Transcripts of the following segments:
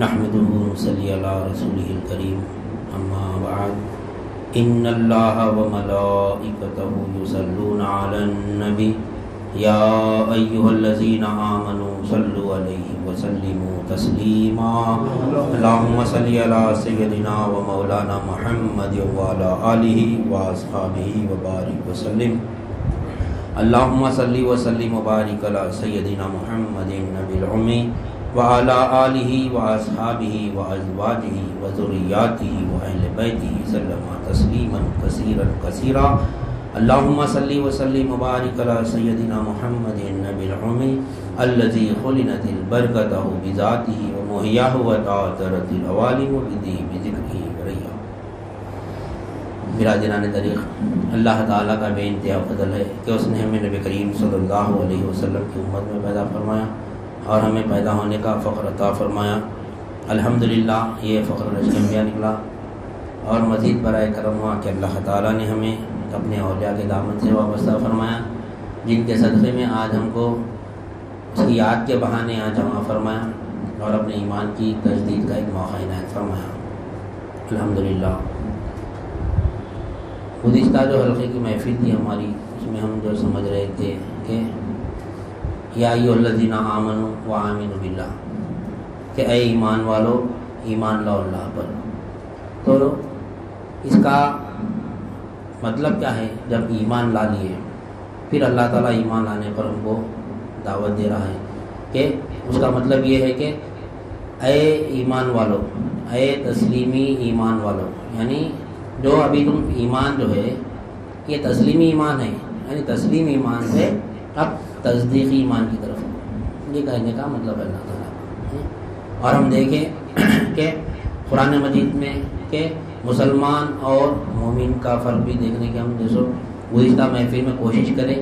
नहमदली रसूल करीम अम्मा बाद इन्नल्लाह व मलाइकतहु युसल्लूना अलन नबी या अय्युहल्लज़ीना आमनू सल्लु अलैहि व सल्लिमू तस्लीमा अल्लाहुम्मा सल्लि अला सय्यदिना व मौलाना मुहम्मद व अला आलिहि व अस्हाबिहि व बारिक व सल्लिम अल्लाहुम्मा सल्लि व सल्लिम व बारिक अला सय्यदिना मुहम्मदिन नबिल उम्मी व अला आलिहि व अस्हाबिहि व अज़वाजिहि व ज़ुर्रिय्यातिहि व अहले बैतिहि सल्लमा तस्लीमन कसीरन कसीरा अल्लाहुम्मा सल्लि व सल्लिम व बारिक अला सय्यदिना मुहम्मदिन नबिल उम्मी अल्लज़ी खुलिनतिल बरकतहु बिज़ातिहि व मुहय्याहु व तातरतिल अवालिम बिदी बिज़िक्रिही व रैया बिराजरान तरीक़ अल्लाह ताला का बेइंतहा फजल है कि उसने हमें नबी करीम सल्लल्लाहु अलैहि वसल्लम की उम्मत में पैदा फरमाया और हमें पैदा होने का फ़ख्र अता फ़रमाया। अल्हम्दुलिल्लाह, ये फ़ख्र रजकम्बिया निकला। और मज़ीद बर करम हुआ कि अल्लाह ताला ने हमें अपने अलिया के दामन से वाबस्ता फरमाया। जिनके सदक़े में आज हमको उसकी याद के बहाने यहाँ जमा फरमाया और अपने ईमान की तजदीद का एक मौका इनायत फरमाया। अल्हम्दुलिल्लाह। गुज्त जो हल्के की महफिल थी हमारी उसमें हम जो समझ रहे थे याजीना आमन व आमिन बिल्ला कि अ ईमान वालो, ईमान ला पर। तो इसका मतलब क्या है? जब ईमान ला लिए, फिर अल्लाह ताला ईमान लाने पर हमको दावत दे रहा है। कि उसका मतलब ये है कि अ ईमान वालो अ तस्लीमी ईमान वालो, यानी जो अभी तुम ईमान जो है, ये तस्लीमी ईमान है, यानी तस्लीम ईमान से अब तस्दीकी ईमान की तरफ़। ये कहने का मतलब है अल्लाह ताला और हम देखें कि कुरान मजीद में के मुसलमान और मोमिन का फ़र्क भी देखने के हम जैसो गुज्त महफिल में कोशिश करें,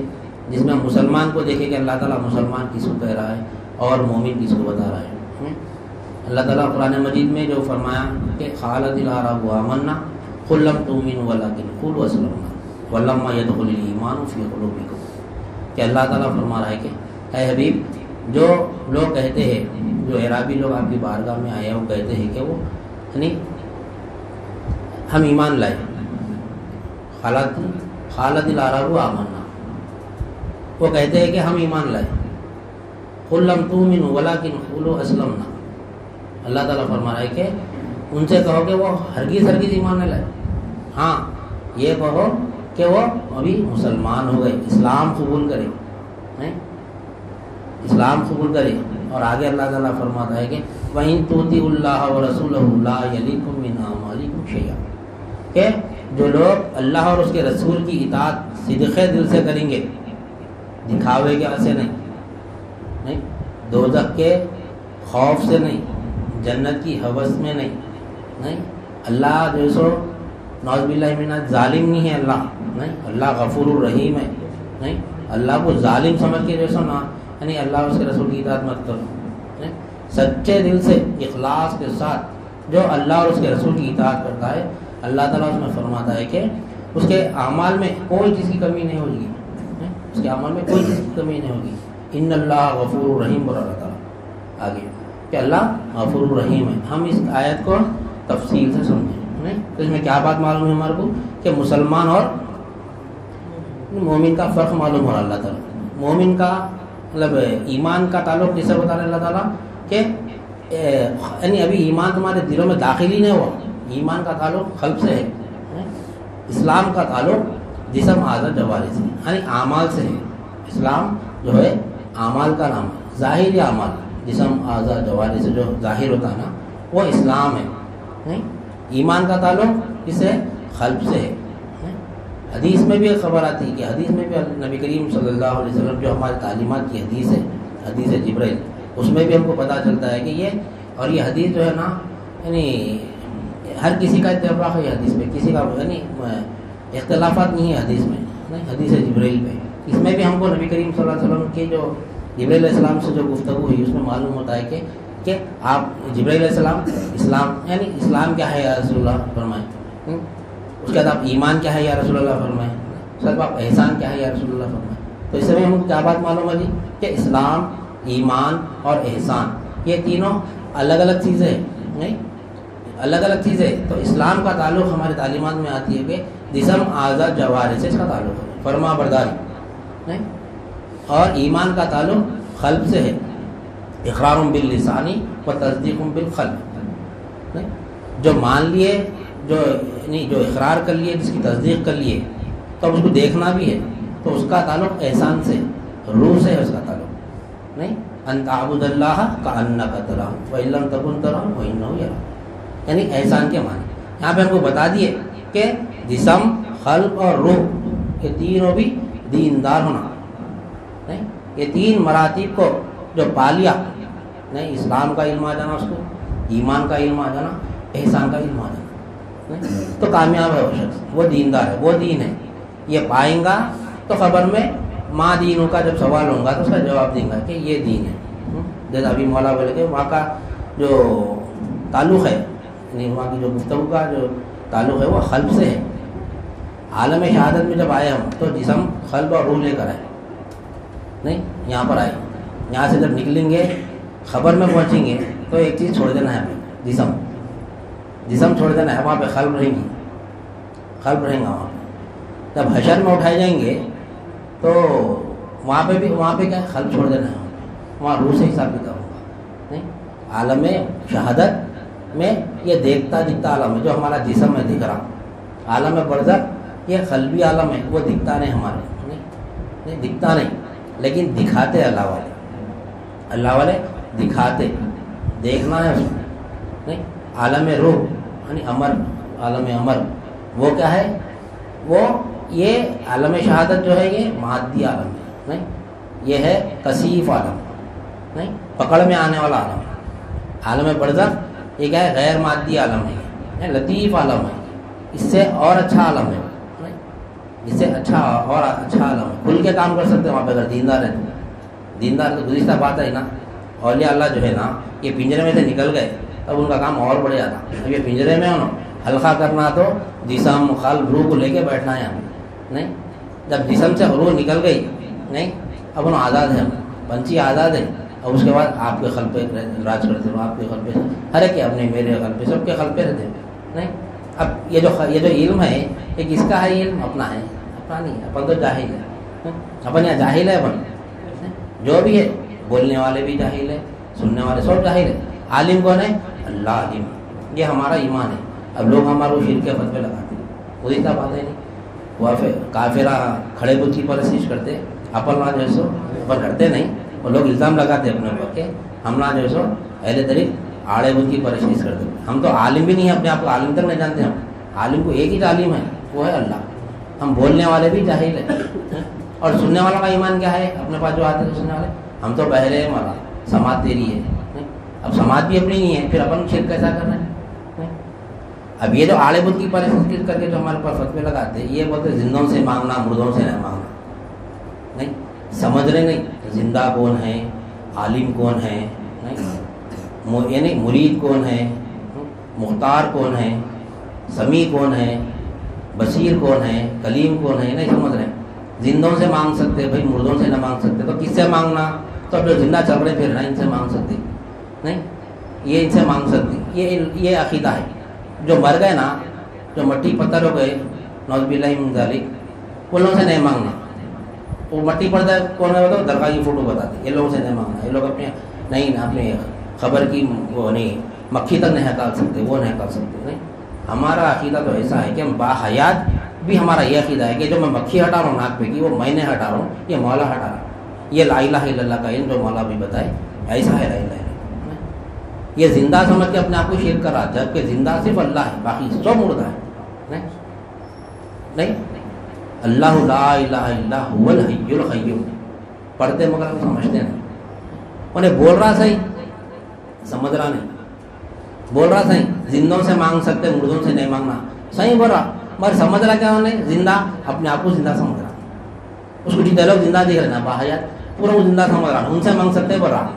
जिसमें मुसलमान को देखें कि अल्लाह ताला मुसलमान किसको कह रहा है और मोमिन किसको बता रहा है अल्लाह ताला कुरान मजीद में जो फरमाया कि खालदिलारा मन्ना खुल्लम तुमिन वला किन खुल वसलम वल्लम्मा यदखुल ईमान फ़ी कि अल्लाह ताला फरमा रहा है कि है हबीब, जो लोग कहते हैं, जो एराबी लोग आपकी बारगाह में आए हैं, वो कहते हैं कि वो, यानी हम ईमान लाए। खालत खालत आराबू आमन्ना। वो कहते हैं कि हम ईमान लाए। खुल्लम तू मिन वला किन खुलो असलम ना अल्लाह ताला फरमा रहा है कि, उनसे कहो कि वो हरगिज हरगिज ईमान लाए। हाँ ये कहो कि वो अभी मुसलमान हो गए, इस्लाम कबूल करे, हैं? इस्लाम कबूल करे। और आगे अल्लाह ताला फरमाता है कि, वहीं व रसूल के जो लोग अल्लाह और उसके रसूल की इतात सिदक़ दिल से करेंगे, दिखावे के से नहीं? नहीं दोजक के खौफ से नहीं, जन्नत की हवस में नहीं नहीं। अल्लाह जो सो नौजबिल्ला जालिम नहीं है अल्लाह। नहीं? अल्लाह गफूर रहीम है। नहीं? अल्लाह को जालिम समझ के जैसा ना, यानी अल्लाह उसके रसूल की इतात मत करो। सच्चे दिल से, इखलास के साथ जो अल्लाह और उसके रसूल की इतात करता है, अल्लाह ताला उसमें फरमाता है कि उसके अमाल में कोई चीज़ की कमी नहीं होगी। उसके अमाल में कोई चीज़ की कमी नहीं होगी। इन अल्लाह गफूर रहीम बोला ताला आगे, कि अल्लाह गफूर रहीम है। हम इस आयत को तफसील से समझें। नहीं? तो इसमें क्या बात मालूम है हमारे को? कि मुसलमान और मोमिन का फ़र्क मालूम हो रहा अल्लाह ताला। मोमिन का मतलब ईमान का ताल्लुक किससे बता रहे अल्लाह ताला? कि यानी अभी ईमान तुम्हारे दिलों में दाखिल ही नहीं हुआ। ईमान का ताल्लुक खल्ब से है। इस्लाम का ताल्लुक जिसम आज़र जवारी से यानी आमाल से है। इस्लाम जो है, आमाल का नाम है। ज़ाहिर अमाल जिसम आज़र जवारी से जो ज़ाहिर होता है ना, वो इस्लाम है। ईमान का ताल्लुक किससे खल्ब से है। हदीस में भी एक खबर आती है कि हदीस में भी नबी करीम सल्लल्लाहु अलैहि वसल्लम जो हमारे तालीमत की हदीस है, हदीस जब्राइल, उसमें भी हमको पता चलता है कि ये, और ये हदीस जो है ना, यानी हर किसी का इतफाक़ है हदीस में किसी का, यानी इख्तलाफात नहीं है हदीस में, नहीं, हदीस जब्राइल पे इसमें भी हमको नबी करीम सल्लल्लाहु अलैहि वसल्लम के जो जब्राइल से जो गुफ्तु हुई, उसमें मालूम होता है कि कि आप जब्राइल इस्लाम, यानी इस्लाम क्या है या रसूलुल्लाह, फरमाए हम्म? उसके बाद आप ईमान क्या है या रसूलुल्लाह फरमाए? सब आप एहसान क्या है या रसूलुल्लाह फरमाए? तो इस समय हम क्या बात मालूम है जी? कि इस्लाम, ईमान और एहसान, ये तीनों अलग अलग चीज़ें हैं, नहीं? अलग अलग चीज़ें। तो इस्लाम का ताल्लुक हमारे तालीमत में आती है कि जिसम आज़ाद जवार से इसका ताल्लुक है, फरमा बरदारी, नहीं? और ईमान का ताल्लुक खल्ब से है। इकरार बिल लिसानी व तस्दीक बिल खल्ब, नहीं? जो मान लिए जो नहीं, जो इकरार कर लिए, जिसकी तस्दीक कर लिए तो अब उसको देखना भी है तो उसका ताल्लुक एहसान से, रूह से है उसका ताल्लुक। नहीं? अनताबुदल्लाह का अन्ना का तरह वम तबुन तरह वही यानी एहसान के माने। यहाँ पे हमको बता दिए कि जिसम खल्ब और रूह, ये तीनों भी दीनदार होना। नहीं? ये तीन मरातब को जो पा लिया, नहीं? इस्लाम का इल्म आ जाना उसको, ईमान का इल्म आ जाना, एहसान का इल्म आ जाना। तो कामयाब है वो शख्स। वो दीनदार है, वो दीन है। ये पाएँगा तो खबर में माँ दीनों का जब सवाल होगा तो उसका जवाब देंगे कि ये दीन है। हम्म? जैसे अभी मौला बोले कि वहाँ का जो ताल्लुक़ है, यानी वहाँ की जो गुफ्तु का जो ताल्लुक़ है, वो खल्ब से है। आलम शहादत में जब आए हम तो जिसम, खल्ब और रूह लेकर आए नहीं, यहाँ पर आए यहाँ से जब निकलेंगे, खबर में पहुँचेंगे तो एक चीज़ छोड़ देना है हमें, जिसम। जिसम छोड़ देना है, वहाँ पे खल्ब रहेंगी। खल्ब रहेंगे वहाँ जब हशर में उठाए जाएँगे तो वहाँ पे भी, वहाँ पे क्या है? खल छोड़ देना है वहाँ रूह से हिसाब किताब होगा। नहीं? आलम शहादत में ये देखता दिखता आलम है, जो हमारा जिसम है, दिख रहा। आलम बरजक, ये खलबी आलम है, वो दिखता नहीं हमारे। नहीं? नहीं, दिखता नहीं। लेकिन दिखाते अल्लाह वाले। अल्लाह वाले दिखाते। देखना है उसमें नहीं? आलम रूह। यानी अमर, आलम अमर। वो क्या है? वो ये आलम शहादत जो है ये मादी आलम है, नहीं? ये है कसीफ आलम, नहीं? पकड़ में आने वाला आलम आलम बरजक ये क्या है? गैर मादी आलम है। लतीफ़ आलम है। इससे और अच्छा आलम है इससे अच्छा और अच्छा आलम है। खुल के काम कर सकते हैं वहाँ पे अगर दीनदार है तो। दीनदार तो गुजशत बात है ना। अल्लाह जो है ना, ये पिंजरे में से निकल गए। तब उनका काम और बढ़ जाता अब ये पिंजरे में हो ना हल्का करना तो जिसम खल रूह को लेके बैठना है हमें, नहीं? जब जिसम से रूह निकल गई, नहीं? अब उन आज़ाद है। पंछी आज़ाद है। और उसके बाद आपके खल पे राज करते हो आपके खल पे। हर एक अपने मेरे खल पे, सबके खल पे रहते नहीं? अब ये जो ये जो इल्म है, ये किसका है इल्म? अपना है। अपना नहीं अपन तो जाहिल है। अपन यहाँ जाहिल है अपन जो भी है, बोलने वाले भी जाहिल है, सुनने वाले सब जाहिल है। आलिम कौन है? अल्लाह आलिम ये हमारा ईमान है। अब लोग हमारे शिर के फतवे लगाते हैं। कोई क्या बात नहीं। वह फिर काफिरा खड़े बुद्धि पर शीश करते अपन ना जो सो पर करते नहीं। और लोग इल्ज़ाम लगाते अपने ऊपर के। हम ना जो सो, अहले तरीक आड़े बुद्धि पर शीश करते हम तो आलिम भी नहीं है, अपने आप को आलिम तक नहीं जानते हम। आलिम को एक ही तालीम है, वो है अल्लाह। हम बोलने वाले भी जाहिल है। और सुनने वाला का ईमान क्या है? अपने पास जो आते हैं सुनने वाले। हम तो बहरे माला। समाज तेरी है। अब समाज भी अपनी नहीं है, फिर अपन शिर कैसा कर रहे हैं? अब ये जो आड़े बुद्ध की परिस्थिति करके जो हमारे पास फतवे लगाते हैं, ये बोलते जिंदों से मांगना, मुर्दों से नहीं मांगना। नहीं समझ रहे नहीं ज़िंदा कौन है, आलिम कौन है, नहीं। यानी मुरीद कौन है, मुख्तार कौन है, समी कौन है, बशीर कौन है, कलीम कौन है, नहीं समझ रहे। जिंदों से मांग सकते भाई, मुर्दों से ना मांग सकते। तो किससे मांगना? तो अब जो ज़िंदा चल रहे फिर ना इनसे मांग सकते। नहीं, ये इनसे मांग सकते। ये ये अकीदा है। जो मर गए ना, जो मट्टी पत्थर हो गए नौजबिल्लाजाली उन लोगों से नहीं मांगना। वो मट्टी पड़ता है, कौन है बताओ? दरगाह की फ़ोटो बताते ये लोगों से नहीं मांगना। ये लोग अपने, नहीं, अपने खबर की वो नहीं, मक्खी तक नहीं हटा सकते, वो नहीं हटा सकते। नहीं, हमारा अकीदा तो ऐसा है कि हम बाहयात भी हमारा ये अकीदा है कि जो मैं मक्खी हटा रहा हूँ, नाक पे की, वो मैंने हटा रहा हूँ, ये मौला हटा रहा हूँ। ये ला का इल्म जो मौला भी बताए, ऐसा है ला ये ज़िंदा समझ के अपने आप को शेर कर रहा जबकि ज़िंदा सिर्फ़ अल्लाह है, बाकी सब मुर्दा है। नहीं? नहीं? अल्लाह पढ़ते मगर हम समझते नहीं उन्हें बोल रहा सही, समझ रहा नहीं। बोल रहा सही, जिंदों से मांग सकते मुर्दों से नहीं मांगना। सही बोल रहा, मगर समझ रहा क्या उन्हें? ज़िंदा, अपने आप को ज़िंदा समझ रहा। उसको जितने लोग ज़िंदा दिख रहे ना बाहर। पूरा वो ज़िंदा समझ रहा, उनसे मांग सकते बोल रहा।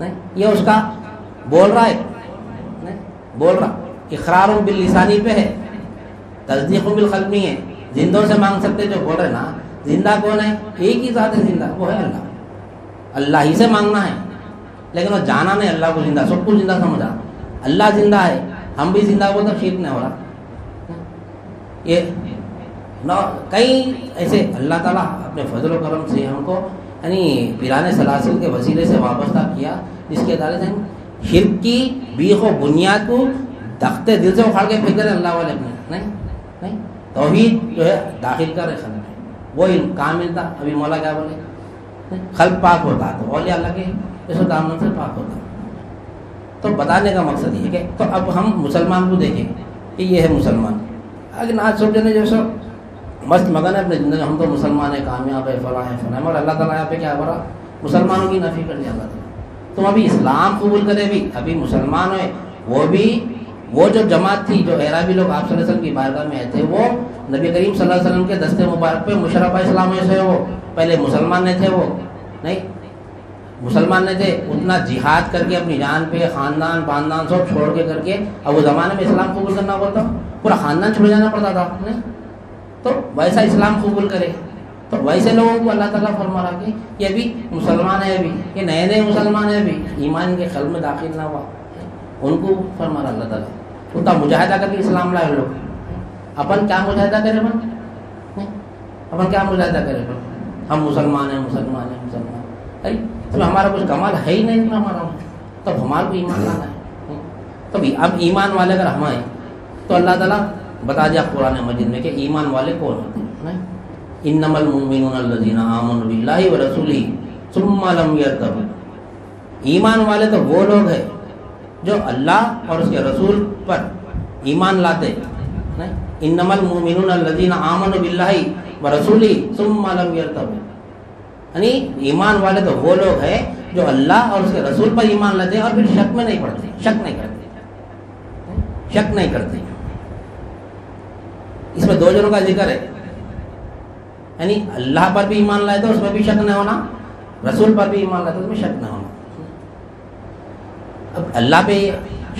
नहीं? ये उसका बोल रहा है। बोल रहा। इकरार बिल लिसानी पे है। तस्दीक बिल खलमी है। जिंदों से मांग सकते जो बोल रहे ना, ज़िंदा कौन है? एक ही साथ है ज़िंदा, वो है अल्लाह। अल्लाह ही से मांगना है। लेकिन वो जाना नहीं, अल्लाह को ज़िंदा सबको ज़िंदा समझा। अल्लाह ज़िंदा है, हम भी ज़िंदा हो तो नहीं हो रहा। ये, न, कई ऐसे अल्लाह ताला अपने फजल करम से हमको, यानी पिराने सलासिल के वसीले से वाबस्ता किया, जिसके अदालत हम शिरक की बीख बुनियाद को दख्ते दिल से उखाड़ के फेंक रहे अल्लाह वाले नहीं नहीं। तोहीद जो है, दाखिल कर रहे में वो काम मिलता, अभी मौला क्या बोले? खल पाक होता तो और अल्लाह के इस दामन से पाक होता। तो बताने का मकसद ये है तो अब हम मुसलमान को देखें कि ये है मुसलमान। अगर आज सब जने जैसा, मस्त मगन है अपने ज़िंदगी, हम तो मुसलमान है, कामयाब है, फला है फला है। मगर अल्लाह ताला यहाँ पे क्या बोला मुसलमानों की नफ़ी कर दिया अल्लाह तुम अभी इस्लाम कबूल करे भी, अभी मुसलमान है वो भी, वो जो जमात थी, जो एराबी लोग आप की बारगाह में आए थे, वो नबी करीम सल्लल्लाहु अलैहि वसल्लम के दस्ते मुबारक पे मुशरफा इस्लाम से वो, पहले मुसलमान नहीं थे वो, नहीं, मुसलमान नहीं थे, उतना जिहाद करके अपनी जान पे ख़ानदान, पानदान सब छोड़ के करके, अब वो ज़माने में इस्लाम कबूल करना पड़ता पूरा ख़ानदान छोड़ जाना पड़ता था, नहीं तो वैसा इस्लाम कबूल करे। तो वैसे लोगों को अल्लाह ताला फरमा रहा कि ये भी मुसलमान है अभी, ये नए नए मुसलमान है अभी, ईमान के खल में दाखिल ना हुआ। उनको फरमा रहा अल्लाह ताला। उतना मुजाहिदा करके इस्लाम लाए लोग। अपन क्या मुजाहिदा करें अपन? अपन क्या मुजाहिदा करें अपन? हम मुसलमान हैं मुसलमान हैं, मुसलमान अरे तो हमारा कुछ कमाल है ही नहीं हमारा। तब तो हमारे को ईमान लाना है। तो भी अब ईमान वाले अगर हम आए तो अल्लाह ताला बता दिया कुरान मजिद में कि ईमान वाले कौन होते हैं इन नमल मुमिनजीना आमन बिल्लाहि व रसूली, सुम्मा लम यरतब ईमान वाले तो वो लोग हैं जो अल्लाह और उसके रसूल पर ईमान लाते नहीं? इन नमल मुमिनजीना आमन बिल्लाहि व रसूली, सुम्मा लम यरतब यानी ईमान वाले तो वो लोग हैं जो अल्लाह और उसके रसूल पर ईमान लाते हैं और फिर शक में नहीं पड़ते, शक नहीं करते। शक नहीं करते। इसमें दो जनों का ज़िक्र है। यानी अल्लाह पर भी ईमान लाए तो उसमें भी शक नहीं होना, रसूल पर भी ईमान लाए तो उसमें शक नहीं होना। अब अल्लाह पे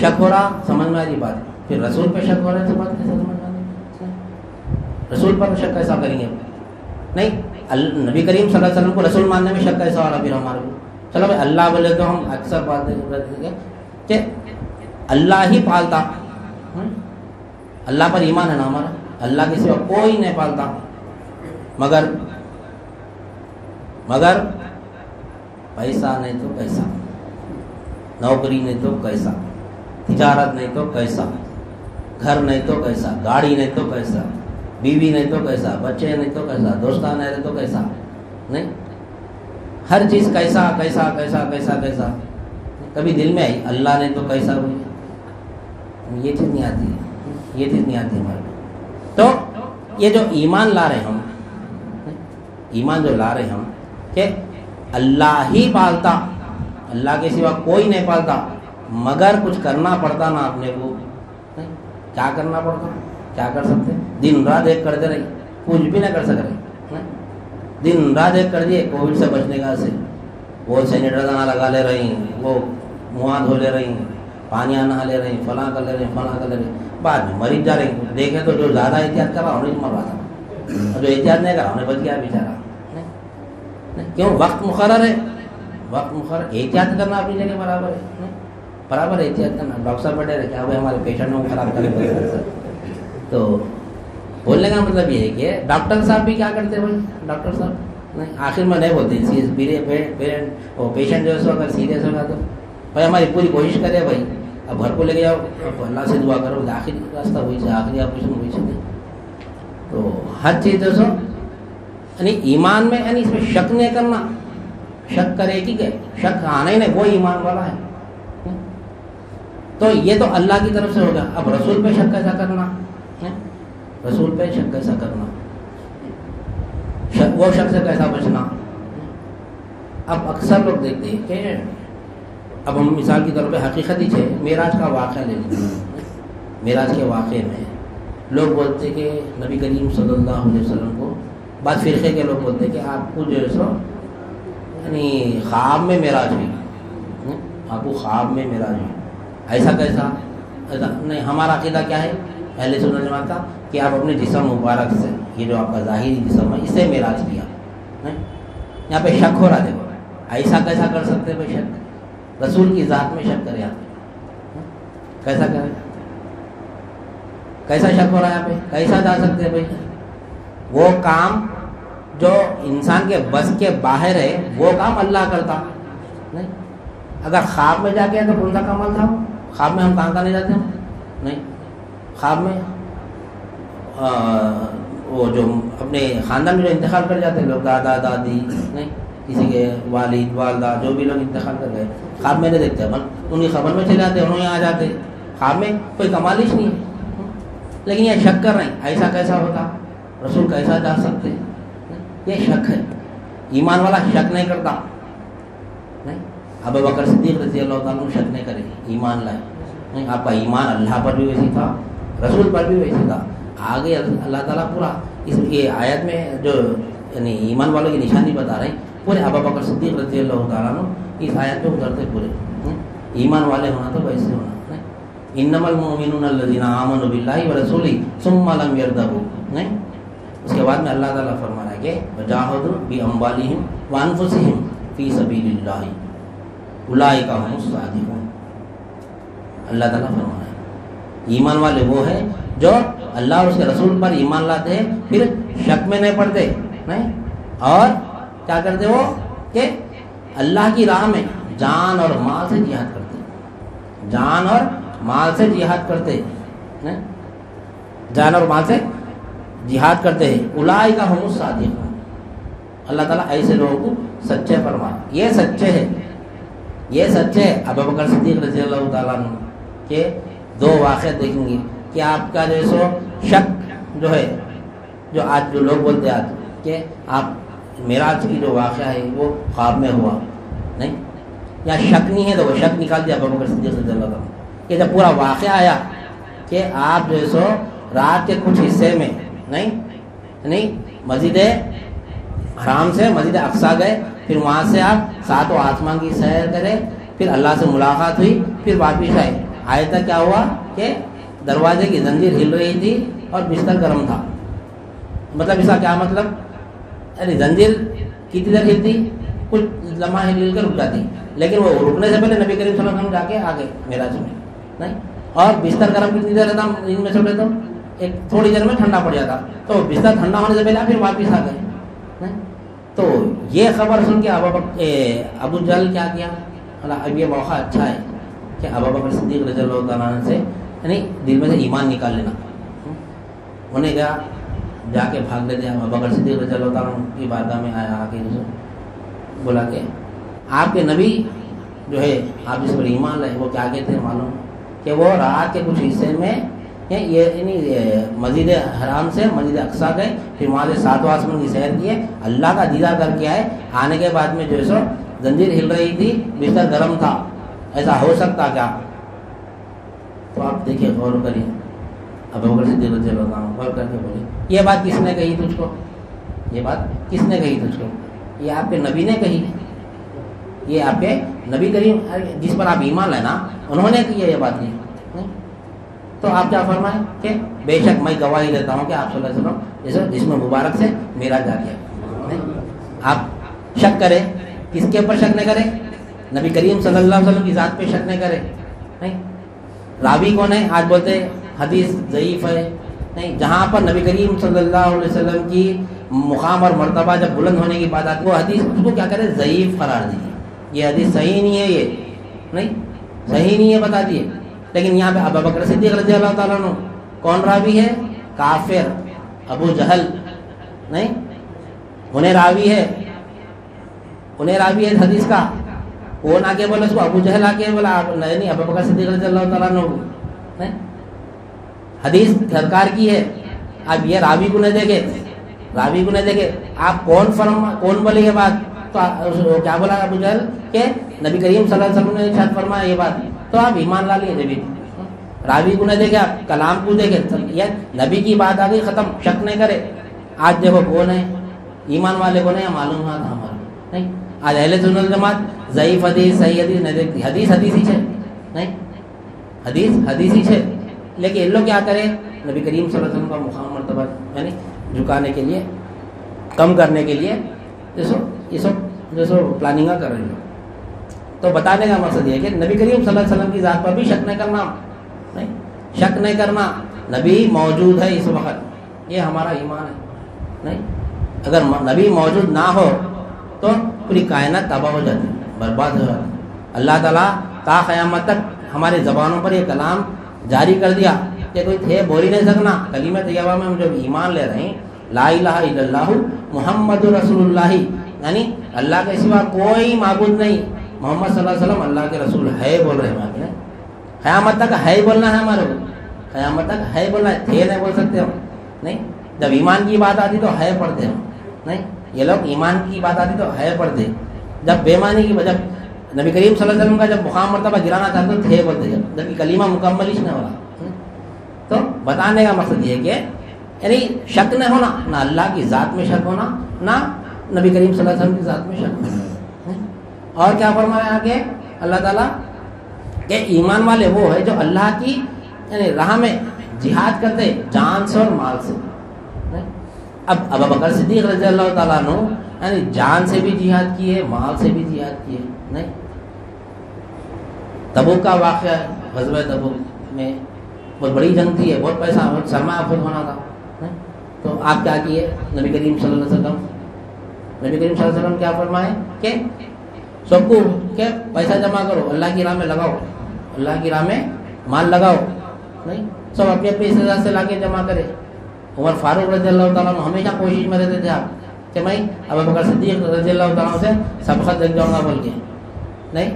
शक हो रहा, समझ में आ रही बात, फिर रसूल पे शक हो रहा है तो बात कैसे समझ में आ रही रसूल पर शक कैसा करेंगे नहीं नबी करीम सल्लल्लाहु अलैहि वसल्लम को रसूल मानने में शक कैसा हो रहा फिर हमारे को चलो भाई, अल्लाह बोले तो हम अक्सर बात अल्लाह ही पालता। अल्लाह पर ईमान है ना हमारा? अल्लाह के सिवा कोई नहीं पालता। मगर मगर, पैसा नहीं तो कैसा? नौकरी नहीं तो कैसा? तिजारत नहीं तो कैसा? घर नहीं तो कैसा? गाड़ी नहीं तो कैसा? बीवी नहीं तो कैसा? बच्चे नहीं तो कैसा? दोस्ता नहीं तो कैसा? नहीं? हर चीज़ कैसा कैसा कैसा कैसा कैसा? कभी दिल में आई, अल्लाह ने तो कैसा हुई ये चीज़ नहीं आती ये चीज़ नहीं आती हमारे तो ये जो ईमान ला रहे हम ईमान जो ला रहे हम, कि अल्लाह ही पालता, अल्लाह के सिवा कोई नहीं पालता, मगर कुछ करना पड़ता ना अपने को। क्या करना पड़ता? क्या कर सकते? दिन रात एक करते रही कुछ भी ना कर सक रहे दिन रात एक कर दिए, कोविड से बचने का से। वो सैनिटाइजर दाना लगा ले रही वो मुँह धो ले रही पानी नहा ले रही फला कर ले रही फला कर ले रही बाद में मरीज़ जा रही देखे तो जो ज़्यादा एहतियात कर रहा उन्हें मरवा था। जो एहतियात नहीं करा उन्हें बच गया बेचारा क्यों? वक्त मुखर है। वक्त मुखर एहतियात करना अपनी जगह बराबर है। बराबर एहतियात करना। डॉक्टर साहब बैठे क्या भाई हमारे पेशेंट को खराब करें तो बोलने का मतलब ये है कि डॉक्टर साहब भी क्या करते भाई? डॉक्टर साहब? नहीं, आखिर में नहीं बोलते। पेरेंट वो पेशेंट जो है अगर सीरियस होगा तो। भाई, हमारी पूरी कोशिश करे भाई। अब घर को लेके जाओ, अब अल्लाह से दुआ करो, आखिरी रास्ता हुई से, आखिरी ऑपरेशन हुई से। तो हर चीज़ जो यानी ईमान में यानी इसमें शक नहीं करना। शक करे कि क्या शक आना ही नहीं वो ईमान वाला है। तो ये तो अल्लाह की तरफ़ से होगा अब रसूल पे शक कैसा करना? रसूल पे शक कैसा करना? शक, वो शक से कैसा बचना? अब अक्सर लोग देखते हैं कि अब हम मिसाल की तौर पे हकीकत ही है मेराज का वाक़ ले लेते मेराज के वाक़े में लोग बोलते कि नबी करीम सल्लल्लाहु अलैहि वसल्लम को, बाद फ़िरक़े के लोग बोलते कि आपको जो है सो, यानी ख्वाब में मेराज हुई। आपको ख्वाब में मेराज हुई। ऐसा कैसा? ऐसा नहीं, हमारा अकीदा क्या है? पहले सुनने जमात था कि आप अपने जिसम मुबारक से, ये जो आपका ज़ाहिरी जिसम है, इसे मेराज किया। यहाँ पे शक हो रहा देखो। ऐसा कैसा कर सकते भाई शक? रसूल की ज़ात में शक करे आप। कैसा करें? कैसा शक हो रहा है पे? कैसा जा सकते हैं भाई? वो काम जो इंसान के बस के बाहर है वो काम अल्लाह करता। नहीं। अगर ख्वाब में जाके तो कौन सा कमाल था ख्वाब में हम कहाँ कहाँ जाते हम नहीं। ख्वाब में आ, वो जो अपने ख़ानदान में जो इंतकाल कर जाते हैं लोग दादा दादी नहीं। किसी के वालिद वालदा जो भी लोग इंतकाल कर गए ख्वाब में नहीं देखते अपन। उनकी खबर में चले जाते उन्होंने आ जाते ख्वाब में कोई कमालिश नहीं है। लेकिन ये शक कर रहे हैं, ऐसा कैसा होता? रसूल कैसा जा सकते ये शक है। ईमान वाला शक नहीं करता। नहीं? अब बकर सिद्दीक रज़ी अल्लाह शक नहीं करे। ईमान लाए। नहीं, आपका ईमान अल्लाह पर भी वैसी था, रसूल पर भी वैसे था। आगे अल्लाह ताला पूरा इस, ये आयत में जो, यानी ईमान वालों की निशानी बता रहे हैं, पूरे अब बकर सिद्दीक रज़ी अल्लाह इस आयत पे उतरते पूरे। ईमान वाले होना तो वैसे होना। इन्नमल मोमिन आमन बिल्लाहि व रसूली, सुम्मा लम नहीं? उसके बाद में अल्लाह ताला फरमा रहा है कि, वजाहदु बि अम्वालिहिम व अनफुसिहिम फ़ी सबीलिल्लाह। उलाइका हुमुस सादिकून अल्लाह ताला फरमा रहा है। ईमान वाले वो है जो अल्लाह और उसके रसूल पर ईमान लाते हैं, फिर शक में नहीं पड़ते। नहीं? और क्या करते वो? कि अल्लाह की राह में जान और माल से जिहाद करते जान और माल से जिहाद करते नहीं जान और माल से जिहाद करते हैं। उलाई का हम सादी अल्लाह ताला ऐसे लोगों को सच्चे फरमा ये सच्चे है। ये सच्चे है। अब बकर सिद्दीक रज़ी अल्लाह के दो वाक़ देखेंगे कि आपका जो सो शक जो है, जो आज जो लोग बोलते आज, कि आप मेराज की जो वाक़ है, वो ख्वाब में हुआ। नहीं? या शक नहीं है तो वो शक निकाल दिया बकर सिद्दीक कि जब पूरा वाक़ आया कि आप जो है सो रात के कुछ हिस्से में, नहीं नहीं, मस्जिद हराम से, मस्जिद अक्सा गए, फिर वहाँ से आप सातों आसमान की सैर करें, फिर अल्लाह से मुलाकात हुई, फिर वापिस आए। आए तक क्या हुआ कि दरवाजे की जंजीर हिल रही थी और बिस्तर गर्म था। मतलब इसका क्या मतलब? अरे जंजीर कितनी देर हिलती? कुछ लम्हा हिल कर रुक जाती लेकिन वो रुकने से पहले नबी करीम सल्लल्लाहु अलैहि वसल्लम जाके आ गए मेराज में। नहीं? और बिस्तर गर्म कितनी देर रहता इनमें से तो एक थोड़ी देर में ठंडा पड़ जाता। तो बिस्तर ठंडा होने से पहले फिर वापिस आ गए तो ये खबर सुन के अबू अबू जल क्या किया? अब ये मौका अच्छा है कि अबू सिद्दीक रज़ी से, यानी दिल में से ईमान निकाल लेना। उन्हें क्या जाके भाग लेते हैं बकर सिद्दीक रज़ी अल्लाह की बारगाह में आया आके बोला के आपके नबी जो है, आप जिस पर ईमान लाए, वो क्या कहते हैं मालूम? कि वो रात के कुछ हिस्से में, ये मस्जिद हराम से, मस्जिद अक्सा गए, फिर वहाँ से सातों आसमान की सैर किए, अल्लाह का दीदार करके आए। आने के बाद में जो है सो, जंजीर हिल रही थी, बिस्तर गर्म था। ऐसा हो सकता क्या? तो आप देखिए, गौर करिए। अब बकर सिद्दीक रज़ी अल्लाह गौर करके बोले ये बात किसने कही तुझको? ये बात किसने कही तुझको? ये आपके नबी ने कही ये आपके नबी करीम जिस पर आप ईमान लेना उन्होंने की ये बात की तो आप क्या फरमाए कि बेशक मैं गवाही देता हूँ कि आप वसल्लम जैसे जिसमें मुबारक से मेरा जा गया आप शक करें, किसके ऊपर शक नहीं करें? नबी करीम सल्लल्लाहु अलैहि वसल्लम की ज़ात पे शक नहीं करें। नहीं? रावी कौन है? आज बोलते हदीस ज़यीफ़ है। नहीं? जहाँ पर नबी करीम सल्लल्लाहु अलैहि वसल्लम की मुकाम और मरतबा जब बुलंद होने की बात आती है, वो हदीस, उसको क्या करें? ज़यीफ़ करार दीजिए ये हदीस सही नहीं है ये। नहीं? सही नहीं है बता दिए। लेकिन यहाँ पे अबू बकर सिद्दीक रज़ी अल्लाह ताला कौन रावी है? काफिर, अबू जहल। नहीं? उन्हें रावी है। उन्हें रावी है हदीस का। वो ना के बोले उसको अबू जहल आके बोला। नहीं नहीं अबू बकर सिद्दीक रज़ी अल्लाह ताला नहीं? हदीस सरकार की है। अब ये रावी को नहीं देखे। रावी को नहीं देखे। आप कौन फरमा कौन बोले ये बात? तो क्या बोला अबू जहल? के नबी करीम सल्लल्लाहु अलैहि वसल्लम ने शायद फरमाया ये बात। तो आप ईमान ला लिए नबी रावी को नहीं देखे आप, कलाम को देखे ये नबी की बात आ गई, खत्म। शक नहीं करे। आज देखो कौन है? ईमान वाले को नहीं मालूम हुआ था हमारा। नहीं। आज अहले सुन्नत जमात, ज़ईफ हदीस, सही हदीस नहीं देखती हदीस हदीस ही है नहीं। हदीस हदीस ही है लेकिन इन लोग क्या करें? नबी करीम सल्लल्लाहु अलैहि वसल्लम का मुकाम मरतबा, यानी झुकाने के लिए, कम करने के लिए जैसो ये सब जैसो प्लानिंग कर रहे हैं। तो बताने का मकसद ये है कि नबी करीम सल्लल्लाहु अलैहि वसल्लम की ज़ात पर भी शक नहीं करना, नहीं, शक नहीं करना। नबी मौजूद है इस वक्त, ये हमारा ईमान है, नहीं। अगर नबी मौजूद ना हो तो पूरी कायनात तबाह हो जाती, बर्बाद हो जाती। अल्लाह ताला ता क़यामत तक हमारे ज़बानों पर ये कलाम जारी कर दिया कि कोई थे बोल ही नहीं सकना। कलीम तैयबा में हम जब ईमान ले रहे हैं ला इलाहा इल्लल्लाहु मुहम्मद रसूलुल्लाह। यानी अल्लाह के सिवा कोई माबूद नहीं। मोहम्मद वसल्लम अल्लाह के रसूल है बोल रहे हैं क़यामत तक है बोलना है हमारे को। क़यामत तक है बोलना है, थे नहीं बोल सकते हम। नहीं, जब ईमान की बात आती तो है पढ़ते हम। नहीं, ये लोग ईमान की बात आती तो है पढ़ते। जब बेमानी की जब नबी करीम वसल्लम का जब मुकाम मरतबा गिराना चाहते तो थे बोलते। जब जबकि कलीमा मुकम्मल ही नहीं हो रहा तो बताने का मकसद ये कि यानी शक न होना, ना अल्लाह की ज़ात में शक होना, ना नबी करीम वसल्लम की ज़ात में शक होना। और क्या फरमाया आगे? अल्लाह ताला के ईमान वाले वो है जो अल्लाह की, यानी राह में जिहाद करते जान से और माल से। अब अब बकर सिद्दीक रज़ी अल्लाह तआला यानी जान से भी जिहाद किए, माल से भी जिहाद किए। नहीं? तबुक का वाक़ गजब तबुक में बहुत बड़ी जंग थी है बहुत पैसा सरमाया खुद होना था? तो आप क्या किए नबी करीम वसल्लम, नबी करीम वसल्लम क्या फरमाए? कि सबको के पैसा जमा करो, अल्लाह की राह में लगाओ, अल्लाह की राह में माल लगाओ, नहीं? सब अपने अपने हिस्सेदार से लाके जमा करे। उमर फारूक रज़ी अल्लाह हमेशा कोशिश में रहते थे आप, कि भाई, अब बकर सिद्दीक रज़ी अल्लाह से सबकत लग जाऊँगा बोल के नहीं?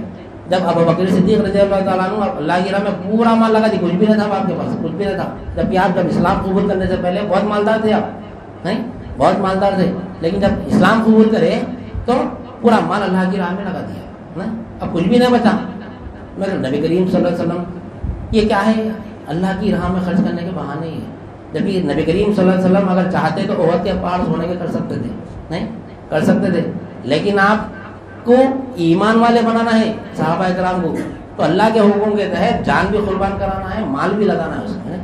जब अब बकर सिद्दीक रज़ी अल्लाह में पूरा माल लगा दी, कुछ भी नहीं था आपके पास, कुछ भी नहीं था जबकि आप जब इस्लाम कबूल करने से पहले बहुत मालदार थे आप नहीं बहुत मालदार थे। लेकिन जब इस्लाम कबूल करे तो पूरा माल अल्लाह की राह में लगा दिया ना अब कुछ भी नहीं बचा। मगर नबी करीम वसल्लम, ये क्या है? अल्लाह की राह में खर्च करने के बहाने ही। है जबकि नबी करीम वसल्लम अगर चाहते तो ओहद के पहाड़ सोने के कर सकते थे नहीं कर सकते थे। लेकिन आपको ईमान वाले बनाना है, साहबा कराम को। तो अल्लाह के हुक्म के तहत जान भी कुर्बान कराना है, माल भी लगाना है उसमें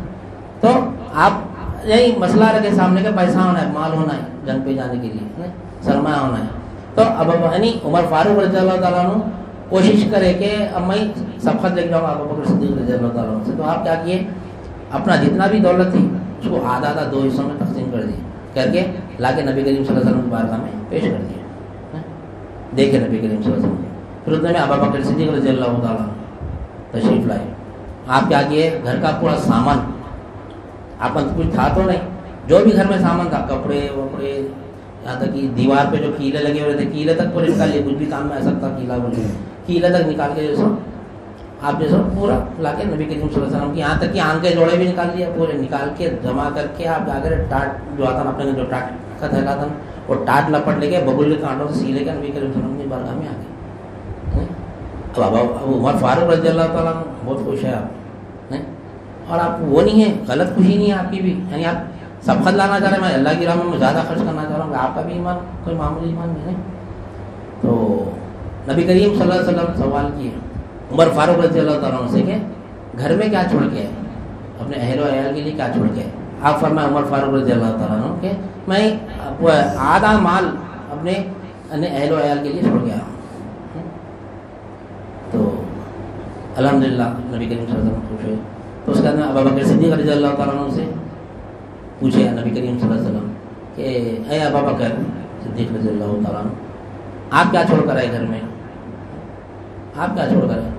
तो आप यही मसला रखे सामने का, पैसा होना है, माल होना है जंग पे जाने के लिए सरमाया होना है। तो अब यानी उमर फारूक रज़ी कोशिश करे कि अब मैं सबकत लेके जाऊँगा अबू बकर सिद्दीक रज़ी से। तो आप क्या किए? अपना जितना भी दौलत थी, उसको आधा आधा दो हिस्सों में तकसीम कर दिए करके लाके नबी करीम वसल्लम की बारगाह में पेश कर दिया। देखे नबी करीम वसल्लम फिर उसने अबा बकर सिद्दीक रज़ी अल्लाह तशरीफ़ लाए आप क्या किए घर का पूरा सामान, आप कुछ था तो नहीं। जो भी घर में सामान था, कपड़े, वपड़े, यहाँ तक कि दीवार पे जो कीले लगे हुए थे, कीले तक पूरे निकाल लिए। कुछ भी काम में आ सकता कीला बोले। कीले तक निकाल के जैसो आप जैसो पूरा ला के नबी करीम वसल्लम की यहाँ तक कि आन के जोड़े भी निकाल दिया पूरे निकाल के, जमा करके आप जाकर टाट जो आता ना, अपने जो टाट का थैला था वो टाट लपट लेके बबुल के कांटों से सी लेके नबी करीम वसल्लम की बारगाह में आ गए अब अब अब उमर फारूक रज़ी ताला बहुत खुश है आप। नहीं और आप वो नहीं है, गलत खुशी नहीं है आपकी भी। यानी आप सब खत लाना चाह रहे हैं, मैं अल्लाह की राह में ज़्यादा खर्च करना चाह रहा हूँ आपका भी ईमान, कोई मामूली ईमान नहीं है। तो नबी करीम सल्लल्लाहु अलैहि वसल्लम सवाल किए। उमर फारूक रज़ी अल्लाह तआला से के घर में क्या छोड़ के अपने अहल अयाल के लिए क्या छोड़ के आप फरमाए, उमर फारूक रज़ी अल्लाह तआला के मैं आधा माल अपने अहल अयाल के लिए छोड़ गया। आया तो अलहमदिल्ला नबी करीम सल्लल्लाहु अलैहि वसल्लम खुश हुए। तो उसके बाद अबू बकर सिद्दीक रज़ी अल्लाह तआला से पूछे नबी करीम सल्लल्लाहु अलैहि वसल्लम कि अय अबा बकर सिद्दीक रज़ी अल्लाह तआला आप क्या छोड़ कर आए घर में? आप क्या छोड़ कर आए?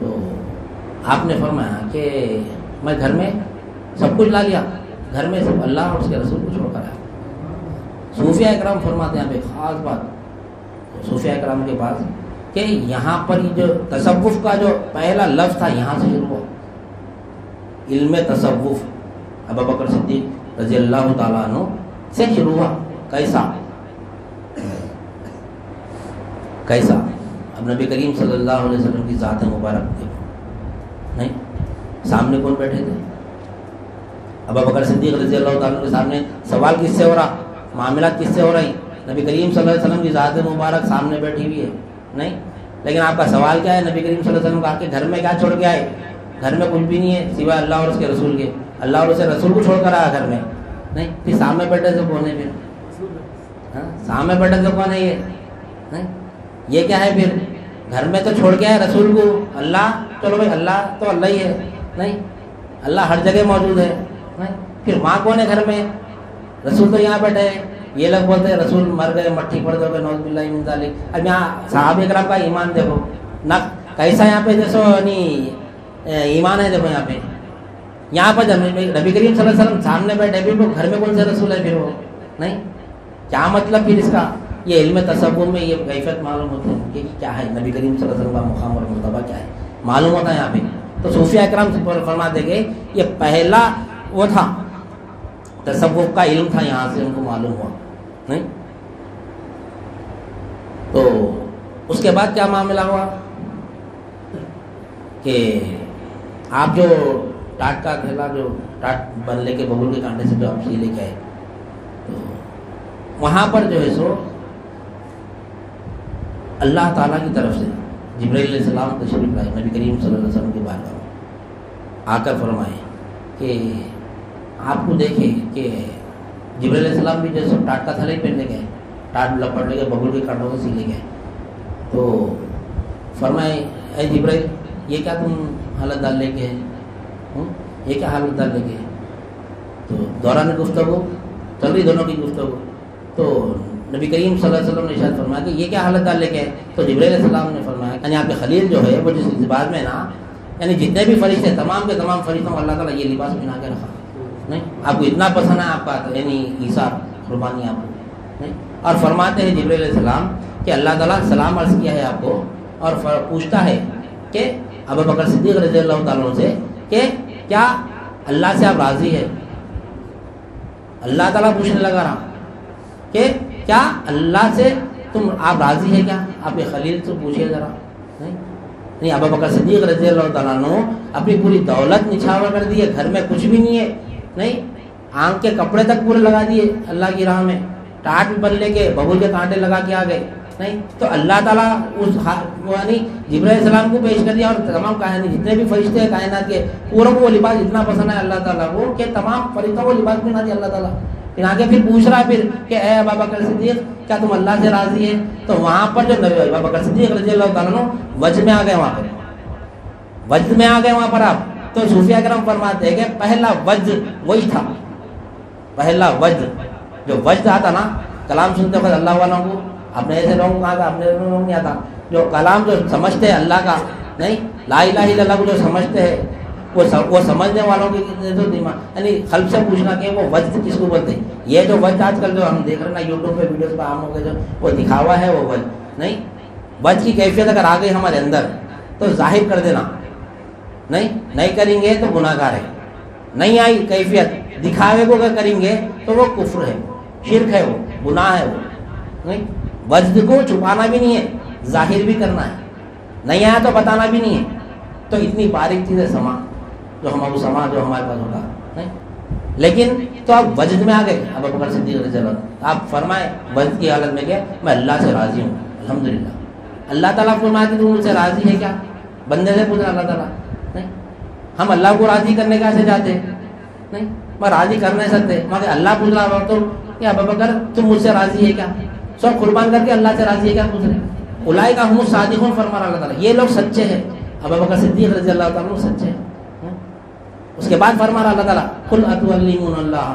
तो आपने फरमाया कि, मैं घर में सब कुछ ला लिया। घर में सब अल्लाह और उसके रसूल को छोड़कर आया। सूफिया इकराम फरमाते हैं पे ख़ास बात। सूफिया इकराम के पास कि यहाँ पर जो तसव्वुफ का जो पहला लफ्ज़ था, यहाँ से शुरू हुआ। इल्म तसव्वुफ। अबा बकर सिद्दीक रज़ी अल्लाह तु से शुरू हुआ। कैसा? कैसा? अब नबी करीम सल्लल्लाहु अलैहि वसल्लम की ज़ात मुबारक। देखो नहीं, सामने कौन बैठे थे? अब बकर सिद्दीक रज़ी अल्लाह के सामने सवाल किससे हो रहा? मामला किससे हो रही? नबी करीम सल्लल्लाहु अलैहि वसल्लम की ज़ात मुबारक सामने बैठी हुई है, नहीं? लेकिन आपका सवाल क्या है? नबी करीम सल्लल्लाहु अलैहि वसल्लम का आके घर में क्या छोड़ के आए? घर में कुछ भी नहीं है, सिवाय अल्लाह और उसके रसूल के। अल्लाह और उसके रसूल को छोड़कर आया घर में, नहीं? फिर सामने बैठे से कौन है फिर? हाँ? सामने बैठे से कौन है ये? नहीं? ये क्या है फिर? घर में तो छोड़ के आए रसूल को? अल्लाह? चलो भाई, अल्लाह तो अल्लाह ही है, नहीं? अल्लाह हर जगह मौजूद है। नहीं, फिर माँ कौन है घर में? रसूल तो यहाँ बैठे हैं। ये लोग बोलते हैं, रसूल मर गए, मट्टी पड़ गए नौजबिल्लाली अब यहाँ साहब इकराम का ईमान देखो। ना कैसा यहाँ पे जैसो नहीं ईमान है देखो यहाँ पे। यहाँ पर नबी करीम वसल्लम सामने बैठे भी वो घर में कौन से रसूल है फिर वो? नहीं? क्या मतलब फिर इसका? ये इल्म तस्वुर में ये कैफियत मालूम होती है कि क्या है? नबी करीम वसल्लम का मुकाम और मरतबा क्या है? मालूम होता है यहाँ पे। तो सूफिया अक्रम फरमा देंगे, ये पहला वो था। तस्वुफ का इल्म था, यहाँ से उनको मालूम हुआ, नहीं? तो उसके बाद क्या मामला हुआ? कि आप जो टाट का खेला, जो टाट बन लेके बबुल के कांटे से जो आप सी लेके आए तो वहाँ पर जो है सो, अल्लाह ताला की तरफ़ से जब्राईसलाम तशरीफ़ लाए। नबी करीम सल्लल्लाहु अलैहि वसल्लम के बारे आकर फरमाए कि आपको देखे कि जब्राईसलाम भी जैसे टाट का थले पहनने गए टाट लपट लेके बबुल के कांटों से सीले गए तो फरमाए अरे जब्राइल, ये क्या तुम हालत डाल लेके है ये क्या हालत डाल लेके तो दौरान गुफ्तगु चल रही दोनों की गुफ्तगु। तो नबी करीम वसल्लम ने शायद फरमाया कि ये क्या हालत डाल लेके तो जबरीसलाम ने फरमाया यानी आपके खलील जो है, वो जिस लिबास में ना, यानी जितने भी फरिश्ते तमाम के तमाम फरिश्तों को अल्लाह ताला ये लिबास पहना के रखा। नहीं? आपको इतना पसंद है आपका यानी ईसा कुर्बानी आपको। नहीं? और फरमाते हैं जबरीसलाम कि अल्लाह ताला सलाम अर्ज़ किया है आपको और पूछता है कि अब बकर सिद्दीक रज़ी अल्लाह से कि क्या अल्लाह से आप राज़ी है? अल्लाह ताला पूछने लगा रहा कि क्या अल्लाह से तुम आप राज़ी है क्या? आपके खलील से पूछिए ज़रा। नहीं? अब बकर सदीक रज़ी अल्लाह तुम अपनी पूरी दौलत निछावर कर दी है, घर में कुछ भी नहीं है। नहीं, आँख के कपड़े तक पूरे लगा दिए अल्लाह की राह में। टाट बन लेके बबुल के कांटे लगा के आ गए। नहीं तो अल्लाह ताला उस यानी जबराम को पेश कर दिया और तमाम कायन जितने भी फरिश्ते हैं कायनात के, पूरा को वो लिबास इतना पसंद है अल्लाह ताला को, कि तमाम फरिश्तों को लिबास पहना दिया अल्लाह ताला। फिर आगे फिर पूछ रहा है फिर कि, ए बाबा कर सिद्दीक, क्या तुम अल्लाह से राज़ी है? तो वहाँ पर जो नबी बाबा कर सिद्दीक रज़ी अल्लाह वज में आ गए वहाँ पर। वज में आ गए वहाँ पर आप। तो सूफिया करम फरमाते हैं कि पहला वज वही था। पहला वज जो वज आता ना कलाम सुनते वक्त अल्लाह वालों को अपने ऐसे लोगों को कहा था अपने लोगों को नहीं आता। जो कलाम जो समझते हैं अल्लाह का नहीं ला इला को जो समझते हैं वो सम, वो समझने वालों की जो दिमाग यानी खल्ब से पूछना कि वो वज किसको बोलते हैं? ये जो वज आजकल जो हम देख रहे ना यूट्यूब पे वीडियोस पे आम हो गए जो वो दिखावा है वो वज नहीं वज की कैफियत अगर आ गई हमारे अंदर तो ज़ाहिर कर देना। नहीं नहीं करेंगे तो गुनागार है। नहीं आई कैफियत, दिखावे को अगर करेंगे तो वो कुफ्र है, शिरक है वो, गुनाह है वो। नहीं, वजद को छुपाना भी नहीं है, ज़ाहिर भी करना है। नहीं आया तो बताना भी नहीं है। तो इतनी बारीक चीज़ है समा, जो हम समा, जो हमारे पास होगा। नहीं, लेकिन तो आप वजद में आ गए, अब बकर सिद्दीक आप फरमाए, वजद की हालत में गए, मैं अल्लाह से राज़ी हूँ अलहमदिल्ला अल्लाह ताला फरमाती तुम मुझसे राज़ी है क्या? बंदे से पूछना अल्लाह ताला। नहीं। हम अल्लाह को राज़ी करने का ऐसे जाते नहीं, मैं राज़ी कर नहीं सकते। मगर अल्लाह पूछ रहा हो तो क्या बकर, तुम मुझसे राज़ी है क्या? सब कुर्बान करके अल्लाह से राज़ी है क्या? पूछ रहे उलाई का हम शादी फरमा अल्लाह ताला। ये लोग सच्चे हैं। अब बकर सिद्दीक रज़ी अल्लाह तुम सच्चे हैं। उसके बाद फरमा रहा अल्लाह ताला, कुल अतुल्लिमुनल्लाह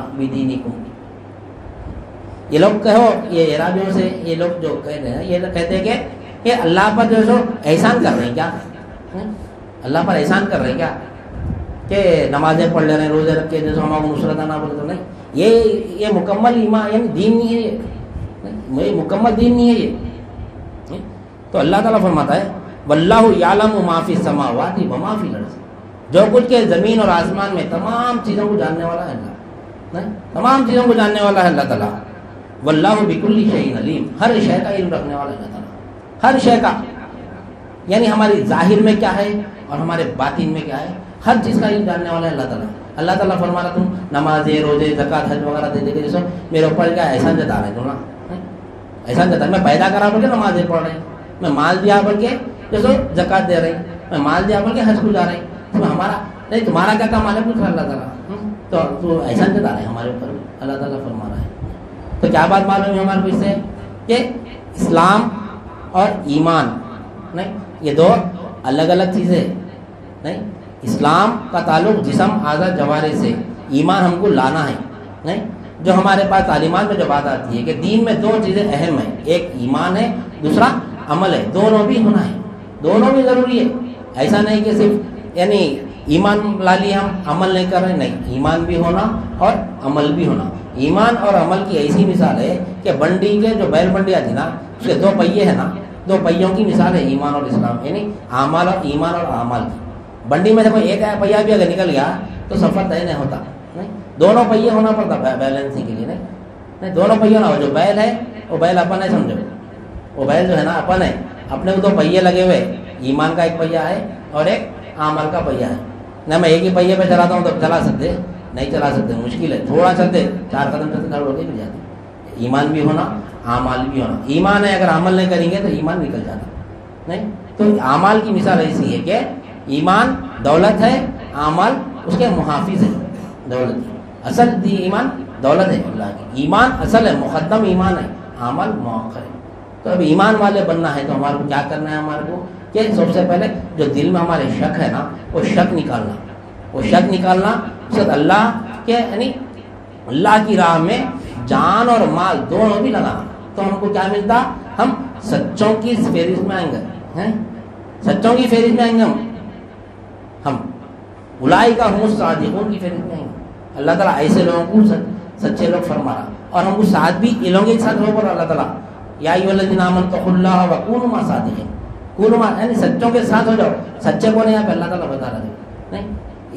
ये लोग कहो, ये इराबियों से, ये लोग जो कह रहे हैं, ये कहते हैं कि, ये अल्लाह पर जो है सो एहसान कर रहे हैं क्या? अल्लाह पर एहसान कर रहे हैं क्या? कि नमाजें पढ़ ले रहे हैं रोज़े रख के जैसे हमारे नुसरत ना बोले तो नहीं। ये ये मुकम्मल ईमान यानी दीन नहीं है ये। ये मुकम्मल दीन नहीं है ये। तो अल्लाह ताला फरमाता है, वल्लाहु यालम माफ़ी समावाती व माफ़ी लर्ज़। जो कुछ के ज़मीन और आसमान में तमाम चीज़ों को जानने वाला है अल्लाह। तमाम चीज़ों को जानने वाला है अल्लाह ताला। वल्लाह बिकुल्ली शहीन अलीम। हर शय का इल्म रखने वाला है अल्लाह ताला। हर शय का। यानी हमारी ज़ाहिर में क्या है और हमारे बातिन में क्या है? हर चीज़ का इल्म जानने वाला है अल्लाह ताला। अल्लाह ताला फरमा रहा तुम नमाजे, रोज़े, जक़ात, हज वगैरह दे देखे जैसे मेरे ऊपर क्या एहसान जता रहे तुम ना एहसान जता मैं पैदा करा बोल के नमाजें पढ़ रहे मैं माल दिया बोल के, जैसे जक़ात दे रही मैं माल दिया बोल के हज को जा रही तो हमारा, नहीं, तुम्हारा क्या काम है पूछ अल्लाह ताला? हम्म? तो तो ऐसा जता रहे हमारे ऊपर अल्लाह ताला फरमा रहा है। तो क्या बात मालूम है हमारे को इससे? कि इस्लाम और ईमान, नहीं? ये दो अलग अलग चीज़ें नहीं? इस्लाम का ताल्लुक जिसम आज़ाद जवारे से, ईमान हमको लाना है, नहीं? जो हमारे पास तालीमत में जो बात आती है कि दीन में दो चीज़ें अहम है, एक ईमान है, दूसरा अमल है, दोनों भी होना है, दोनों भी ज़रूरी है। ऐसा नहीं कि सिर्फ़, यानी ईमान ला लिया हम, अमल नहीं कर रहे, नहीं, ईमान भी होना और अमल भी होना। ईमान और अमल की ऐसी मिसाल है कि बंडी के जो बैल बंडी आती ना, उसके दो पहिए है ना दो पहियों की मिसाल है, ईमान और इस्लाम। यानी अमल और ईमान और अमल की बंडी में देखो, एक पहिया भी अगर निकल गया तो सफ़र तय नहीं होता। नहीं? दोनों पहिए होना पड़ता बैलेंसिंग के लिए, नहीं? नहीं, दोनों पहिए ना हो, जो बैल है, वो बैल अपन है, समझो। वो बैल जो है ना, अपन है। अपने दो पहिए लगे हुए। ईमान का एक पहिया है और एक आमल का पहिया है। ना मैं एक ही पहिए पे चलाता हूँ तो चला सकते? नहीं चला सकते, मुश्किल है। थोड़ा चलते, चार कदम चलते खड़े होकर भी जाते। ईमान भी होना आमाल भी होना। ईमान है, अगर अमल नहीं करेंगे तो ईमान निकल जाता। नहीं? तो आमाल की मिसाल ऐसी है कि ईमान दौलत है, आमाल उसके मुहाफिज है, दौलत। असल दी ईमान दौलत है, अल्लाह की। ईमान असल है मुकदम ईमान है, आमल मौखर है। तो अब ईमान वाले बनना है तो हमारे को क्या करना है हमारे को? कि सबसे पहले जो दिल में हमारे शक है ना, वो शक निकालना। वो शक निकालना सिर्फ़ अल्लाह के, यानी अल्लाह की राह में जान और माल दोनों भी लगाना। तो हमको क्या मिलता? हम सच्चों की फेरिस में आएँगे, हैं? सच्चों की फेरिस में आएँगे हम? हम। उलाई का हूँ, सादिकों की फेरिस में अल्लाह ताला ऐसे लोगों को सच्चे लोग फरमा रहा। और हमको साथ भी इन लोगों के साथ होगा अल्लाह ताला, या नामन तो वकून मा सादिक कुरमा यानी सच्चों के साथ हो जाओ। सच्चे को नहीं आप अल्लाह ताला बता रहे नहीं?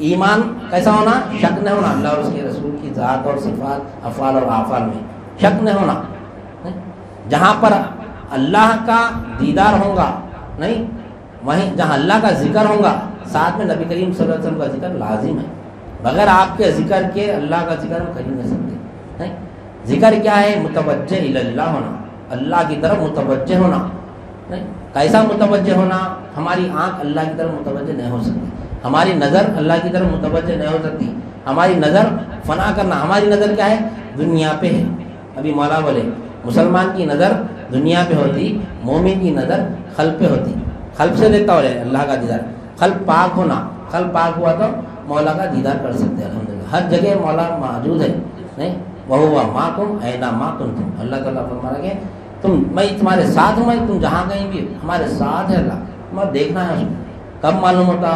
ईमान कैसा होना? शक नहीं होना। अल्लाह और उसके रसूल की ज़ात और सिफात, अफ़ाल और आफाल में। शक नहीं होना। जहाँ पर अल्लाह का दीदार होगा, नहीं, वहीं जहाँ अल्लाह का ज़िक्र होगा, साथ में नबी करीम वसल्लम का ज़िक्र लाजिम है। बगैर आपके ज़िक्र के अल्लाह का ज़िक्र हम कर नहीं सकते, नहीं। ज़िक्र क्या है? मुतवजह अल्लाह होना, अल्लाह की तरफ़ मुतवजह होना, नहीं। कैसा मुतवजह होना? हमारी आँख अल्लाह की तरफ़ मुतवजह नहीं हो सकती, हमारी नज़र अल्लाह की तरफ़ मुतवजह नहीं हो सकती, हमारी नज़र फना करना, हमारी नज़र क्या है? दुनिया पे है। अभी मौला बोले मुसलमान की नज़र दुनिया पे होती, मोमिन की नज़र खल पे होती। खल्प से देखता हो, अल्लाह का दीदार। खल पाक होना खल पाक हुआ तो मौला का दीदार कर सकते हैं अलहमदिल्ला हर जगह मौला मौजूद है, नहीं? वह हुआ माँ तुम ऐना माँ तुम तुम। अल्लाह तला फरमा के तुम, मैं तुम्हारे साथ हूँ, मैं तुम जहाँ कहीं भी हमारे साथ है अल्लाह तुम्हारा देखना है उसको कब मालूम होता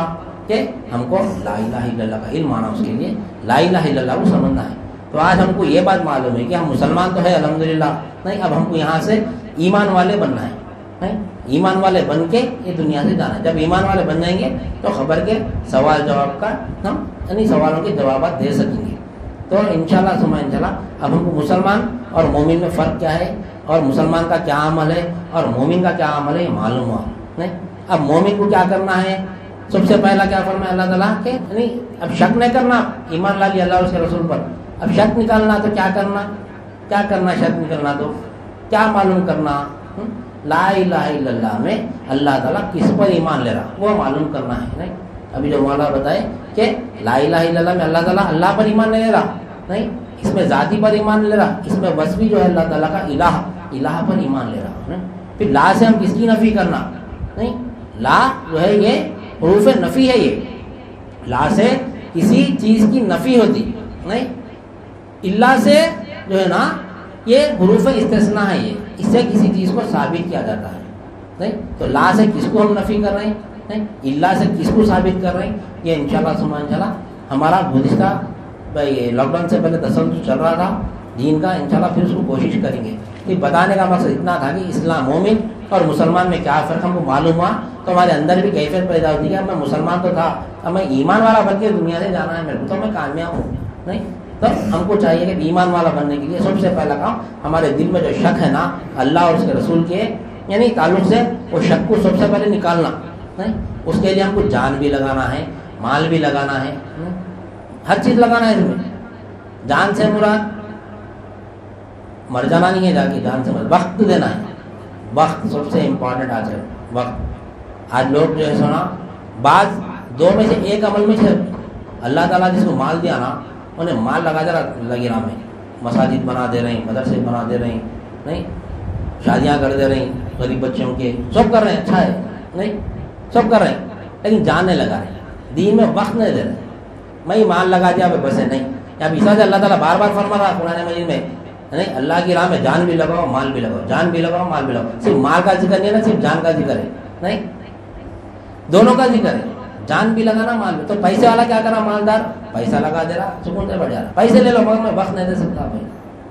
कि हमको ला इला का इल्म आना उसके लिए, ला इला को समझना है। तो आज हमको ये बात मालूम है कि हम मुसलमान तो है अलहमदिल्ला नहीं, अब हमको यहाँ से ईमान वाले बनना है। ईमान वाले बन के ये दुनिया से जाना जब ईमान वाले बन जाएँगे तो खबर के सवाल जवाब का हम, यानी सवालों के जवाब दे सकेंगे। तो इनशाला सुमा इनशाला अब हमको मुसलमान और मोमिन में फ़र्क क्या है, और मुसलमान का क्या अमल है, और मोमिन का क्या अमल है मालूम हुआ। नहीं, अब मोमिन को क्या करना है? सबसे पहला क्या फरमा अल्लाह ताला के? नहीं अब शक नहीं करना। ईमान ला लिया अल्लाह उसके रसूल पर। अब शक निकालना तो क्या करना? क्या करना शक निकलना तो? क्या मालूम करना? हम्म? ला इला में अल्लाह ताला किस पर ईमान ले रहा? वो मालूम करना है, नहीं? अभी जो मौला बताए कि ला इला में अल्लाह ताला अल्लाह पर ईमान नहीं ले रहा, नहीं? इसमें ज़ाती पर ईमान ले रहा, इसमें बस भी जो है अल्लाह ताला का इलाह इलाह पर ईमान ले रहा फिर ला से हम किसकी नफ़ी करना? नहीं? ला जो है ये हरूफ नफ़ी है ये। ला से किसी चीज़ की नफ़ी होती, नहीं? इल्ला से जो है ना, ये हरूफ इस्तना है ये। इससे किसी चीज़ को साबित किया जाता है। नहीं? तो ला से किसको हम नफ़ी कर रहे हैं? नहीं? इल्ला से किसको साबित कर रहे हैं? ये इंशाल्लाह सुमा, इंशाल्लाह हमारा गुजश्ता भाई लॉकडाउन से पहले दसम चल रहा था, दीन का, इंशाल्लाह फिर उसको कोशिश करेंगे। कि बताने का मकसद इतना था कि इस्लाम मोमिन और मुसलमान में क्या फ़र्क हमको मालूम हुआ? तो हमारे अंदर भी कैफियत पैदा होती है मैं मुसलमान तो था, अब मैं ईमान वाला बन के दुनिया से जाना है, मेरे को तो मैं कामयाब हूँ। नहीं? तो हमको चाहिए कि ईमान वाला बनने के लिए सबसे पहला काम हमारे दिल में जो शक है ना, अल्लाह और उसके रसूल के, यानी ताल्लुक से, वो शक को सबसे पहले निकालना। नहीं, उसके लिए हमको जान भी लगाना है, माल भी लगाना है हर चीज़ लगाना है इसमें। जान से मुराद, मर जाना नहीं है जाके, जान से मुराद। वक्त देना है। वक्त सबसे इम्पोर्टेंट आज है। वक्त। आज लोग जो है सुना बाद दो में से एक अमल में से, अल्लाह ताला जिसको माल दिया ना उन्हें माल लगा जरा लगे राम है मसाजिद बना दे रही मदरसे बना दे रही नहीं? शादियाँ कर दे रही गरीब बच्चों के। सब कर रहे हैं अच्छा है, नहीं? सब कर रहे हैं, लेकिन जान नहीं लगा रहे दीन में वक्त नहीं दे रहे। मैं माल लगा दिया बस नहीं? या इसा से अल्लाह ताला बार बार फरमा रहा कुरान मजीद में, नहीं? अल्लाह की राह में जान भी लगाओ, माल भी लगाओ, जान भी लगाओ, माल भी लगाओ। सिर्फ़ माल का ज़िक्र नहीं है ना, सिर्फ़ जान का ज़िक्र है, नहीं? दोनों का ज़िक्र है। जान भी लगाना, माल भी। तो पैसे वाला क्या करा, मालदार? पैसा लगा दे रहा, सुकून से बढ़ जा रहा। पैसे ले लो, मगर मैं वक्त नहीं दे सकता भाई।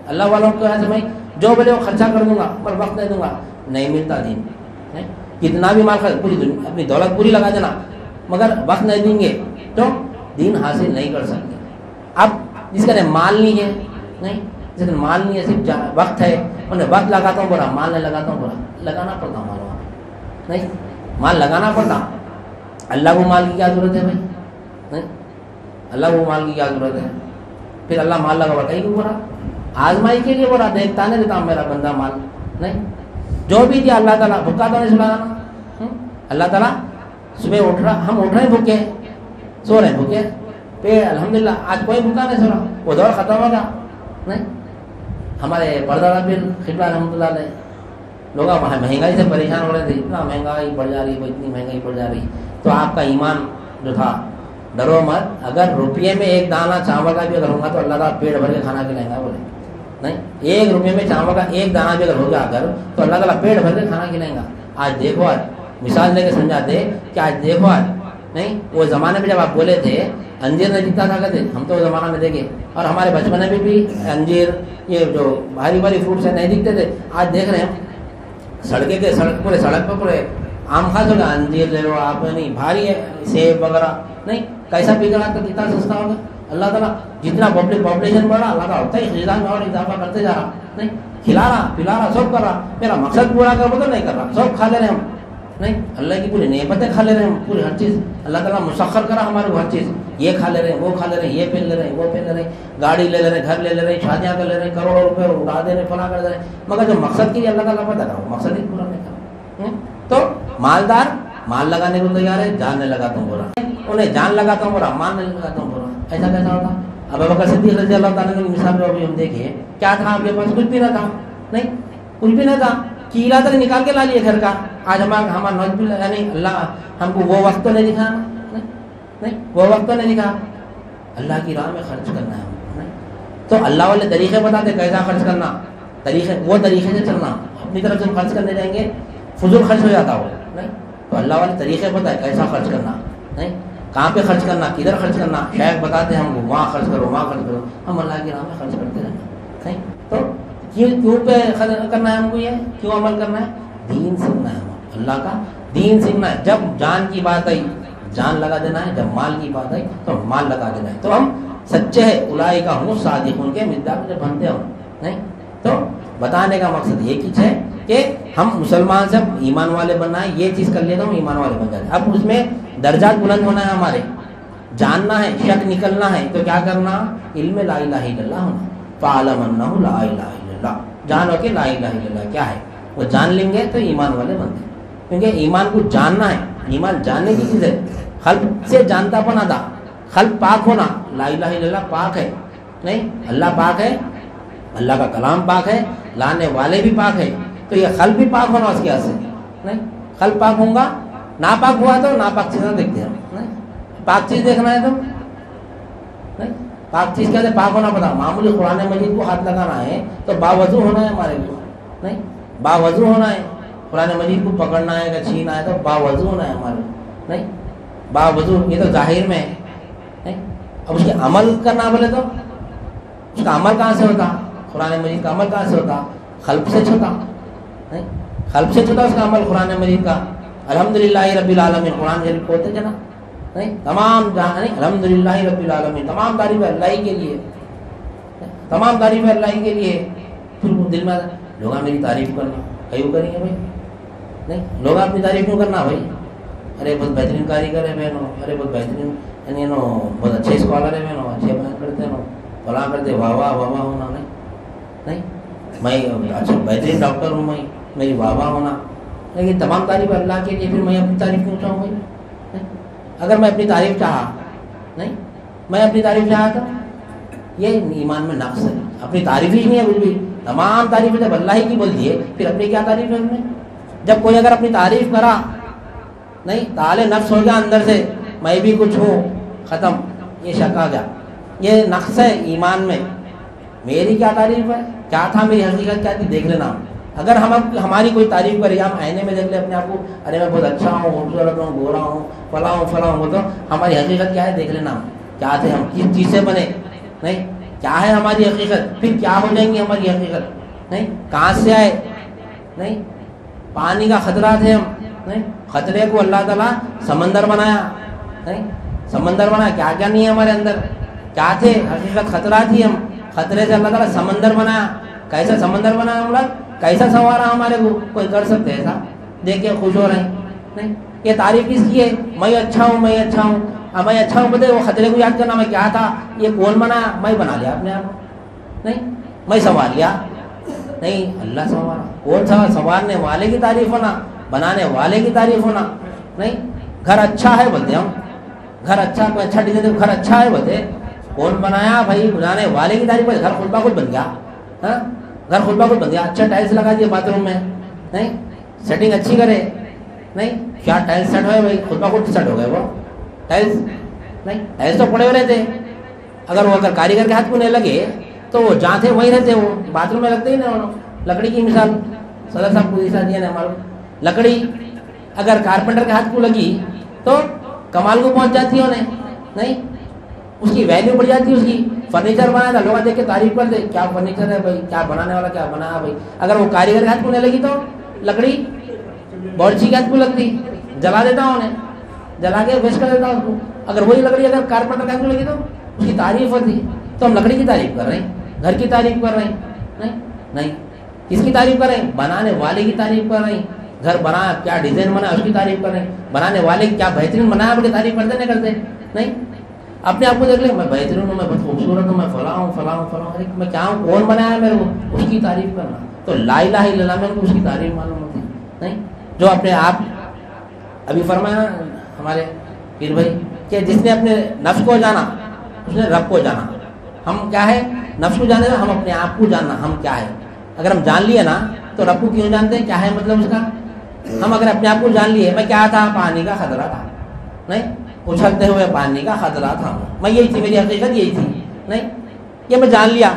अल्लाह वालों को ऐसे भाई, जो बोले वो खर्चा कर दूँगा पर वक्त नहीं दूँगा। नहीं मिलता दिन कितना भी माल खर्च, पूरी अपनी दौलत पूरी लगा देना, मगर वक्त नहीं देंगे तो दिन हासिल नहीं कर सकते। अब जिसका माल नहीं है, नहीं? जिसका माल नहीं है, सिर्फ़ वक्त है। उन्हें वक्त लगाता हूँ बोला माल नहीं लगाता हूँ बोला लगाना पड़ता माल वहाँ नहीं? माल लगाना पड़ता। अल्लाह को माल की क्या ज़रूरत है भाई, नहीं? अल्लाह को माल की क्या ज़रूरत है? फिर अल्लाह माल लगा कहीं क्यों बोला आजमाई के लिए बोला देखता नहीं देता मेरा बंदा माल। नहीं। जो भी दिया, अल्लाह ताला भूखा तो नहीं सुना हम्म? अल्लाह ताला सुबह उठ रहा, हम उठ रहे हैं भूखे सो रहे हैं भूखे पे अल्हम्दुलिल्लाह, आज कोई भूखा नहीं सो रहा वो दौर खत्म होगा नहीं। हमारे परदादा फिर खिबला रहमतुल्लाह लोग महँगाई से परेशान हो रहे थे। इतना महँगाई बढ़ जा रही है, इतनी महँगाई बढ़ जा रही तो आपका ईमान जो था डरो मत अगर रुपये में एक दाना चावल का भी अगर होगा तो अल्लाह का पेट भर के खाना खिलाएगा बोले। नहीं, एक रुपये में चावल का एक दाना भी अगर हो गया अगर तो अल्लाह ताला पेट भर के खाना खिलाएगा। आज देखो, आज मिसाल लेके समझाते कि आज देखो, आज, नहीं, वो जमाने में जब आप बोले थे, अंजीर नहीं दिखता था कहते हम तो जमाना में देखे। और हमारे बचपन में भी अंजीर, ये जो भारी भारी फ्रूट्स है, नहीं दिखते थे। आज देख रहे हैं, सड़के के सड़क, पूरे सड़क पर पूरे आम खास होगा अंजीर ले लो आप, नहीं, भारी है, सेब वगैरह, नहीं कैसा रहा तो कितना सस्ता होगा? अल्लाह ताला जितना पॉपुलेशन बढ़ रहा अल्लाह ताला उतना ही खिजा में और इजाफा करते जा रहा। नहीं खिला रहा पिला रहा सब कर रहा। मेरा मकसद पूरा कर तो नहीं कर रहा। सब खा ले रहे हम। नहीं, अल्लाह की पूरी नेमतें खा ले रहे हैं पूरी हर चीज़। अल्लाह ताला मुसखर करा हमारे हर चीज़। ये खा ले रहे हैं, वो खा ले रहे हैं, ये पहन ले रहे हैं, वो पहन ले रहे हैं। गाड़ी ले ले रहे हैं, घर ले ले रहे हैं, शादियाँ कर ले रहे हैं, करोड़ों रुपए उड़ा दे रहे फला कर दे रहे मगर जो मकसद के लिए अल्लाह ताला पता करो मकसद ही पूरा नहीं करा? तो मालदार, माल लगाने को तैयार है, जान लगा तुम बोला। उन्हें जान लगाता हूँ बोला मान नहीं लगाता हूँ बोला ऐसा कैसा होता अब बकर सिद्दीक रज़ी अल्लाह ताला मिसाल में अभी हम देखे, क्या था आपके पास? कुछ भी ना था। नहीं, कुछ भी ना था। कीला तक निकाल के ला लिए घर का। आज हमारा हमारा नौज भी यानी अल्लाह हमको वो वक्त तो नहीं दिखा। नहीं नहीं, वो वक्त तो नहीं दिखा। अल्लाह की राह में खर्च करना है। तो अल्लाह वाले तरीके बताते कैसा खर्च करना। तरीके वो तरीके से चलना। अपनी तरफ़ से खर्च करने जाएँगे, फजूल खर्च हो जाता हो। नहीं तो अल्लाह वाले तरीके बताए कैसा खर्च करना। नहीं कहाँ पे खर्च करना, किधर खर्च करना? शायद बताते हैं हमको, वहाँ खर्च करो, वहाँ खर्च करो। हम अल्लाह के राह में खर्च करते रहना नहीं तो क्यों क्यों पे करना है हमको ये? क्यों अमल करना है? दीन सीखना है अल्लाह का दीन सीखना है। जब जान की बात आई, जान लगा देना है, जब माल की बात आई तो माल लगा देना है। तो हम सच्चे है उलाई का हूँ सादिक उनके मिर्ज़ा जब बनते हो नहीं? तो बताने का मकसद ये चीज़ है कि हम मुसलमान से ईमान वाले बनना है, ये चीज़ कर लेता हूँ, ईमान वाले बन जाते अब उसमें दर्जात बुलंद होना है हमारे। जानना है, शक निकलना है तो क्या करना? इल्म होना। फालम ला जानो के ला क्या है? वो जान लेंगे तो ईमान वाले बनते क्योंकि ईमान को जानना है, ईमान जानने की चीज़ है। खल्प से जानता बना था खल्प पाक होना। ला इलाहा पाक है। नहीं, अल्लाह पाक है। अल्लाह का कलाम पाक है। लाने वाले भी पाक है। तो ये खल भी पाक होना उसके यहाँ से। नहीं खल पाक होगा नापाक हुआ तो नापाक चीज़ देखते हैं पाक चीज़ देखना है तो नहीं? पाक चीज़ कहते पाक होना पता। मामूली कुरान मजीद को हाथ लगाना है तो बावजू होना है हमारे लिए, नहीं? बावजू होना है। कुरान मजीद को पकड़ना है या छीना है तो बावजू होना है हमारे नहीं? बावजू, ये तो ज़ाहिर में है, नहीं? अब उसके अमल करना बोले तो उसका अमल कहाँ से होता? कुरान मजीद का अमल कहाँ से होता? खल्प से होता नहीं? खल्प से होता उसका अमल कुरान मजीद का। अल्हम्दुलिल्लाह रब्बिल कुरान शरीफ पढ़ते जना नहीं? तमाम नहीं, अल्हम्दुलिल्लाह रब्बिल आलमीन। तमाम तारीफ़ अल्लाह के लिए तमाम तारीफ़ अल्लाह के लिए। फिर दिल में लोग मेरी तारीफ़ करना, कहीं करेंगे भाई? नहीं? लोग अपनी तारीफ़ क्यों करना भाई? अरे, बहुत बेहतरीन कारीगर है बहनों, अरे, बहुत बेहतरीन, यानी नो बहुत अच्छे स्कॉलर है बहनों, अच्छे बयान करते नो फला करते, वाह वाह वाह होना, नहीं? नहीं? मैं अच्छा बेहतरीन डॉक्टर हूँ मैं, मेरी वाह वाह होना। लेकिन तमाम तारीफ़ अल्लाह के लिए फिर मैं अपनी तारीफ़ क्यों चाहूँगी अगर मैं अपनी तारीफ़ चाहा, नहीं? मैं अपनी तारीफ़ चाहा तो? ये ईमान में नक्स है। अपनी तारीफ़ ही नहीं है भी। तमाम तारीफ़ जब अल्लाह ही की बोल दिए, फिर अपनी क्या तारीफ़ है हमने जब कोई अगर अपनी तारीफ़ करा, नहीं ताले नफ्स हो गया अंदर से। मैं भी कुछ हूँ। ख़त्म। ये शक आ गया। ये नक्स है ईमान में। मेरी क्या तारीफ़ है? क्या था मेरी हकीकत? क्या थी? देख लेना। अगर हम हमारी कोई तारीफ़ करे हम आईने में देख ले अपने आप को, अरे मैं बहुत अच्छा हूँ, खूबसूरत हूँ, गोरा हूँ, फला हूँ फला हूँ तो हमारी हकीकत क्या है, देख लेना क्या थे हम? किस चीज़ से बने? नहीं? क्या है हमारी हकीकत? फिर क्या हो जाएँगी हमारी हकीकत? नहीं? कहाँ से आए? नहीं? पानी का खतरा थे हम। नहीं? खतरे को अल्लाह ताला समंदर बनाया। नहीं? समंदर बनाया क्या क्या नहीं है हमारे अंदर? क्या थे? हकीकत खतरा थी हम। खतरे से अल्लाह ताला समंदर बनाया। कैसा समंदर बनाया हम लोग? कैसा सवारा हमारे को? कोई कर सकते ऐसा? देख के खुश हो रहे हैं। नहीं, ये तारीफ़ किसकी है? मैं अच्छा हूँ, मैं अच्छा हूँ। अब मैं अच्छा हूँ बता वो खतरे को याद करना मैं क्या था? ये कौन बना? मैं बना लिया अपने आप नहीं, मैं संवार लिया। नहीं, अल्लाह संवारा। कौन सा संवारने वाले की तारीफ़ होना, बनाने वाले की तारीफ़ होना। नहीं, घर अच्छा है बोलते हम। घर अच्छा कोई अच्छा डिज़ाइन घर अच्छा है बोलते। कौन बनाया भाई? बनाने वाले की तारीफ़ घर खुद खुद बन गया। हाँ? घर खुद खुद बन गया अच्छा टाइल्स लगा दिया बाथरूम में। नहीं? सेटिंग अच्छी करे। नहीं? क्या टाइल्स सेट हुए भाई? खुद खुद सेट हो गए वो। टाइल्स नहीं? टाइल्स तो पड़े हुए रहते। अगर वो अगर कारीगर के हाथ में नहीं लगे तो वो जहाँ थे वहीं रहते वो। बाथरूम में लगते ही ना लकड़ी की मिसाल। सदर साहब को दिया ना हमारे लकड़ी अगर कारपेंटर के हाथ को लगी तो कमाल को पहुँच जाती है उन्हें। नहीं? उसकी वैल्यू बढ़ जाती है उसकी। फर्नीचर बनाया था, लोग देख के तारीफ़ कर दे क्या फर्नीचर है भाई, क्या बनाने वाला, क्या बनाया भाई। अगर वो कारीगर हाथ को लगी तो लकड़ी, बॉर्ची के हाथ को लगती, जला देता हूँ उन्हें, जला के वेस्ट कर देता हूँ उसको अगर वही लकड़ी अगर कारपेंटर के हाथ लगी तो उसकी तारीफ़ होती तो हम लकड़ी की तारीफ़ कर रहे हैं, घर की तारीफ़ कर रहे हैं, नहीं नहीं। किसकी तारीफ़ कर रहे हैं? बनाने वाले की तारीफ़ कर रहे हैं। घर बनाया, क्या डिज़ाइन बनाया, उसकी तारीफ़ कर रहे हैं। बनाने वाले क्या बेहतरीन बनाया उसकी तारीफ़ करते नहीं करते, नहीं। अपने आप को देख ले, मैं बेहतरीन हूँ, मैं बहुत खूबसूरत हूँ, मैं फला हूँ फला हूँ फला हूँ। मैं क्या हूँ? कौन बनाया मेरे को? उसकी तारीफ़ करना। तो लाई ला ही लला में उसकी तारीफ़ मालूम होती। नहीं? जो अपने आप, अभी फरमाया हमारे पीर भाई कि जिसने अपने नफ्स को जाना, उसने रब को जाना। हम क्या है? नफ्स को जाने हम अपने आप को जानना, हम क्या है? अगर हम जान लिए ना तो रब को क्यों जानते हैं? क्या है मतलब उसका? हम अगर अपने आप को जान लिए, मैं क्या था? पानी का खतरा था। नहीं? उछलते हुए पानी का खतरा था। मैं यही थी, मेरी हकीकत यही थी। नहीं, ये मैं जान लिया।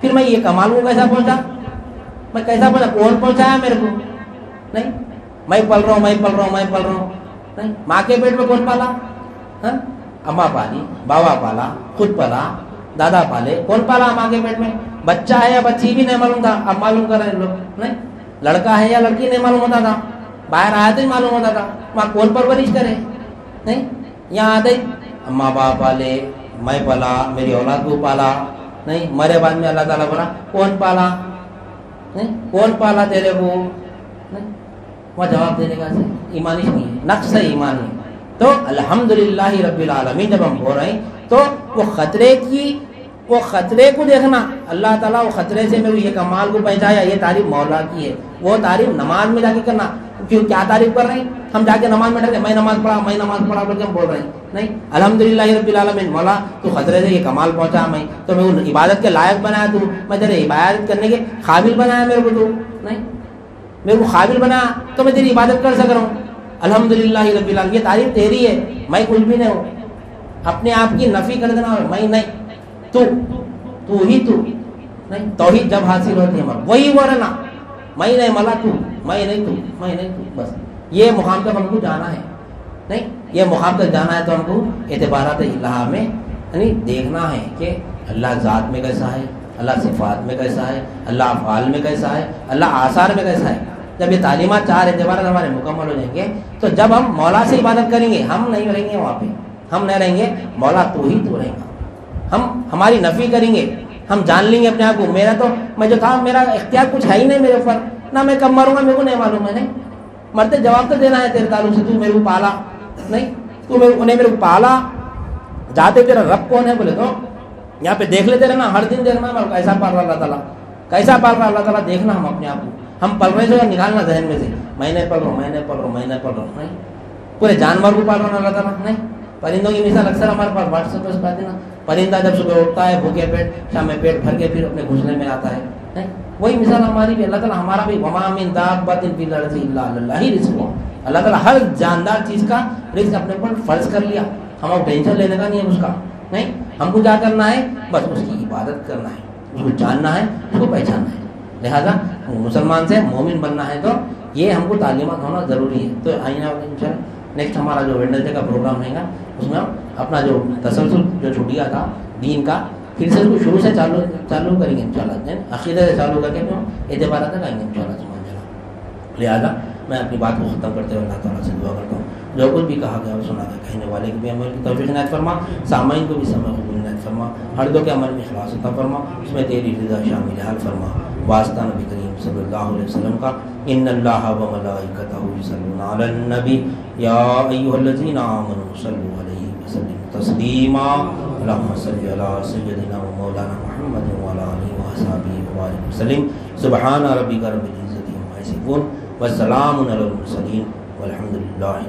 फिर मैं ये कमाल को कैसा पहुँचा? मैं कैसा पहुँचा? कौन पहुँचाया मेरे को? नहीं, मैं पल रहा हूँ, मैं पल रहा हूँ, मैं पल रहा हूँ। नहीं, माँ के पेट में कौन पाला? हा? अम्मा पाली, बाबा पाला, खुद पाला, दादा पाले। कौन पाला माँ के पेट में? बच्चा है या बच्ची भी नहीं मालूम था। अब मालूम कर रहे लोग। नहीं, लड़का है या लड़की नहीं मालूम होता था। बाहर आया तो ही मालूम होता था। वहाँ कौन परवरिश करे? नहीं यहाँ आते अम्मा बाप पाले मैं पाला, मेरी औलाद को पाला। नहीं, मरे बाद में अल्लाह ताला बोला, कौन पाला? नहीं, कौन पाला तेरे को? वहाँ जवाब देने का ईमानी नहीं है, नक्श है ईमान नहीं तो अल्हम्दुलिल्लाह रब्बिल आलमीन, जब हम बोल रहे हैं तो वो खतरे की, वो खतरे को देखना, अल्लाह ताला वो खतरे से मेरे ये कमाल को पहचाया, ये तारीफ़ मौला की है। वो तारीफ़ नमाज़ में जाके करना क्यों, क्या तारीफ़ कर रहे हैं? हम जाके नमाज़ में डरते मैं नमाज़ पढ़ा, मैं नमाज़ पढ़ा बोल हम बोल रहे हैं। नहीं, अल्हम्दुलिल्लाह रब्बिल आलमीन, मौला, तू खतरे से ये कमाल पहुँचा मैं तो मैं वो इबादत के लायक बनाया तू, मैं तेरे इबादत करने के काबिल बनाया मेरे को तू। नहीं मेरे को काबिल बनाया तो मैं तेरी इबादत कर सक रहा हूँ। अलहमदिल्ला रब्बिल ये तारीफ़ तेरी है, मैं कुछ भी नहीं हूँ। अपने आप की नफी कर देना मैं नहीं। तू तू ही तू। नहीं, तोहीद जब हासिल होती है वही वो रहना मैं नहीं, मला तू मैं नहीं तू मैं नहीं तू बस। ये मुकाम तक हमको जाना है। नहीं, ये मुकाम तक जाना है तो हमको एतबारत इलाहा में, यानी देखना है कि अल्लाह ज़ात में कैसा है, अल्लाह सिफात में कैसा है, अल्लाह अफ़ाल में कैसा है, अल्लाह आसार में कैसा है। जब ये तालीमत चार एतबार हमारे मुकम्मल हो जाएँगे तो जब हम मौला से इबादत करेंगे, हम नहीं रहेंगे वहाँ पे। हम नहीं रहेंगे, मौला तू ही तो रहेगा। हम, हमारी नफ़ी करेंगे हम जान लेंगे अपने आप को। मेरा तो मैं जो था, मेरा इख्तियार कुछ है ही नहीं मेरे ऊपर। ना मैं कब मरूँगा, मेरे को नहीं मालूम है, नहीं? मरते जवाब तो देना है तेरे ताल्लुक से, तू मेरे को पाला, नहीं? तू मेरे उन्हें मेरे को पाला। जाते तेरा रब कौन है? बोले तो यहाँ पे देख लेते रहना, हर दिन देखना मैं कैसा पाल रहा अल्लाह ताला। कैसा पाल रहा अल्लाह ताला, देखना हम अपने आप को। हम पल रहे से निकालना जहन में से। मैं नहीं पढ़ रहा हूँ, मैं नहीं पढ़ रहा हूँ, मैं नहीं पढ़ रहा हूँ, नहीं? पूरे जानवर को पाल रहा अल्लाह ताला, नहीं? परिंदों की मिसाल अक्सर हमारे पास व्हाट्सएप पर पाते ना परिंदा जब सुबह उठता है, भूखे पेट, शाम में पेट भर के फिर अपने घुसने में आता है? वही मिसाल हमारी भी, अल्लाह हमारा भी, वमा मिन दाब्बतिन फिल अर्दि इल्ला अल्लाह ही अल्लाह ताला हर जानदार चीज़ का रिस्क अपने ऊपर फ़र्ज़ कर लिया। हमें टेंशन लेने का नहीं है उसका, नहीं? हमको क्या करना है? बस उसकी इबादत करना है, उसको जानना है, उसको पहचानना है। लिहाजा मुसलमान से मोमिन बनना है तो ये हमको तालीमत होना ज़रूरी है। तो आइना नेक्स्ट हमारा जो वेडनेसडे का प्रोग्राम रहेगा, उसमें हम अपना जो तसलसल, जो छूट गया था, दीन का, फिर से उसको शुरू से चालू चालू करेंगे इंशाल्लाह। अकीदे से चालू करके फिर एतबार तक आएँगे इंशाल्लाह। लिहाजा, मैं अपनी बात को ख़त्म करते हुए अल्लाह ताला से दुआ करता हूँ। जो कुछ भी कहा गया सुना गया कहने वाले की भी अमल की तोफ़ी नायत फरमा, सामाइन को भी समय कबूल नायत फरमा, हर दो के अमल में खलास अता फरमा, उसमें तेरी रजा शामिल हाल फरमा। वास्ता नबी करीम सल्लल्लाहु अलैहि वसल्लम का इन अल्लाह व मलाइकतहु नबी। या अय्युहल्लज़ीना आमनू सल्लु अलैहि वसल्लिमु तस्लीमा। अल्लाहुम्मा सल्लि अला सय्यदिना व मौलाना मुहम्मद व अला आलिहि व असहाबिहि व बारिक वसल्लिम। सुब्हान रब्बिका रब्बिल इज्जति अम्मा यसिफून। व सलामुन अलल मुरसलीन। वल्हम्दुलिल्लाहि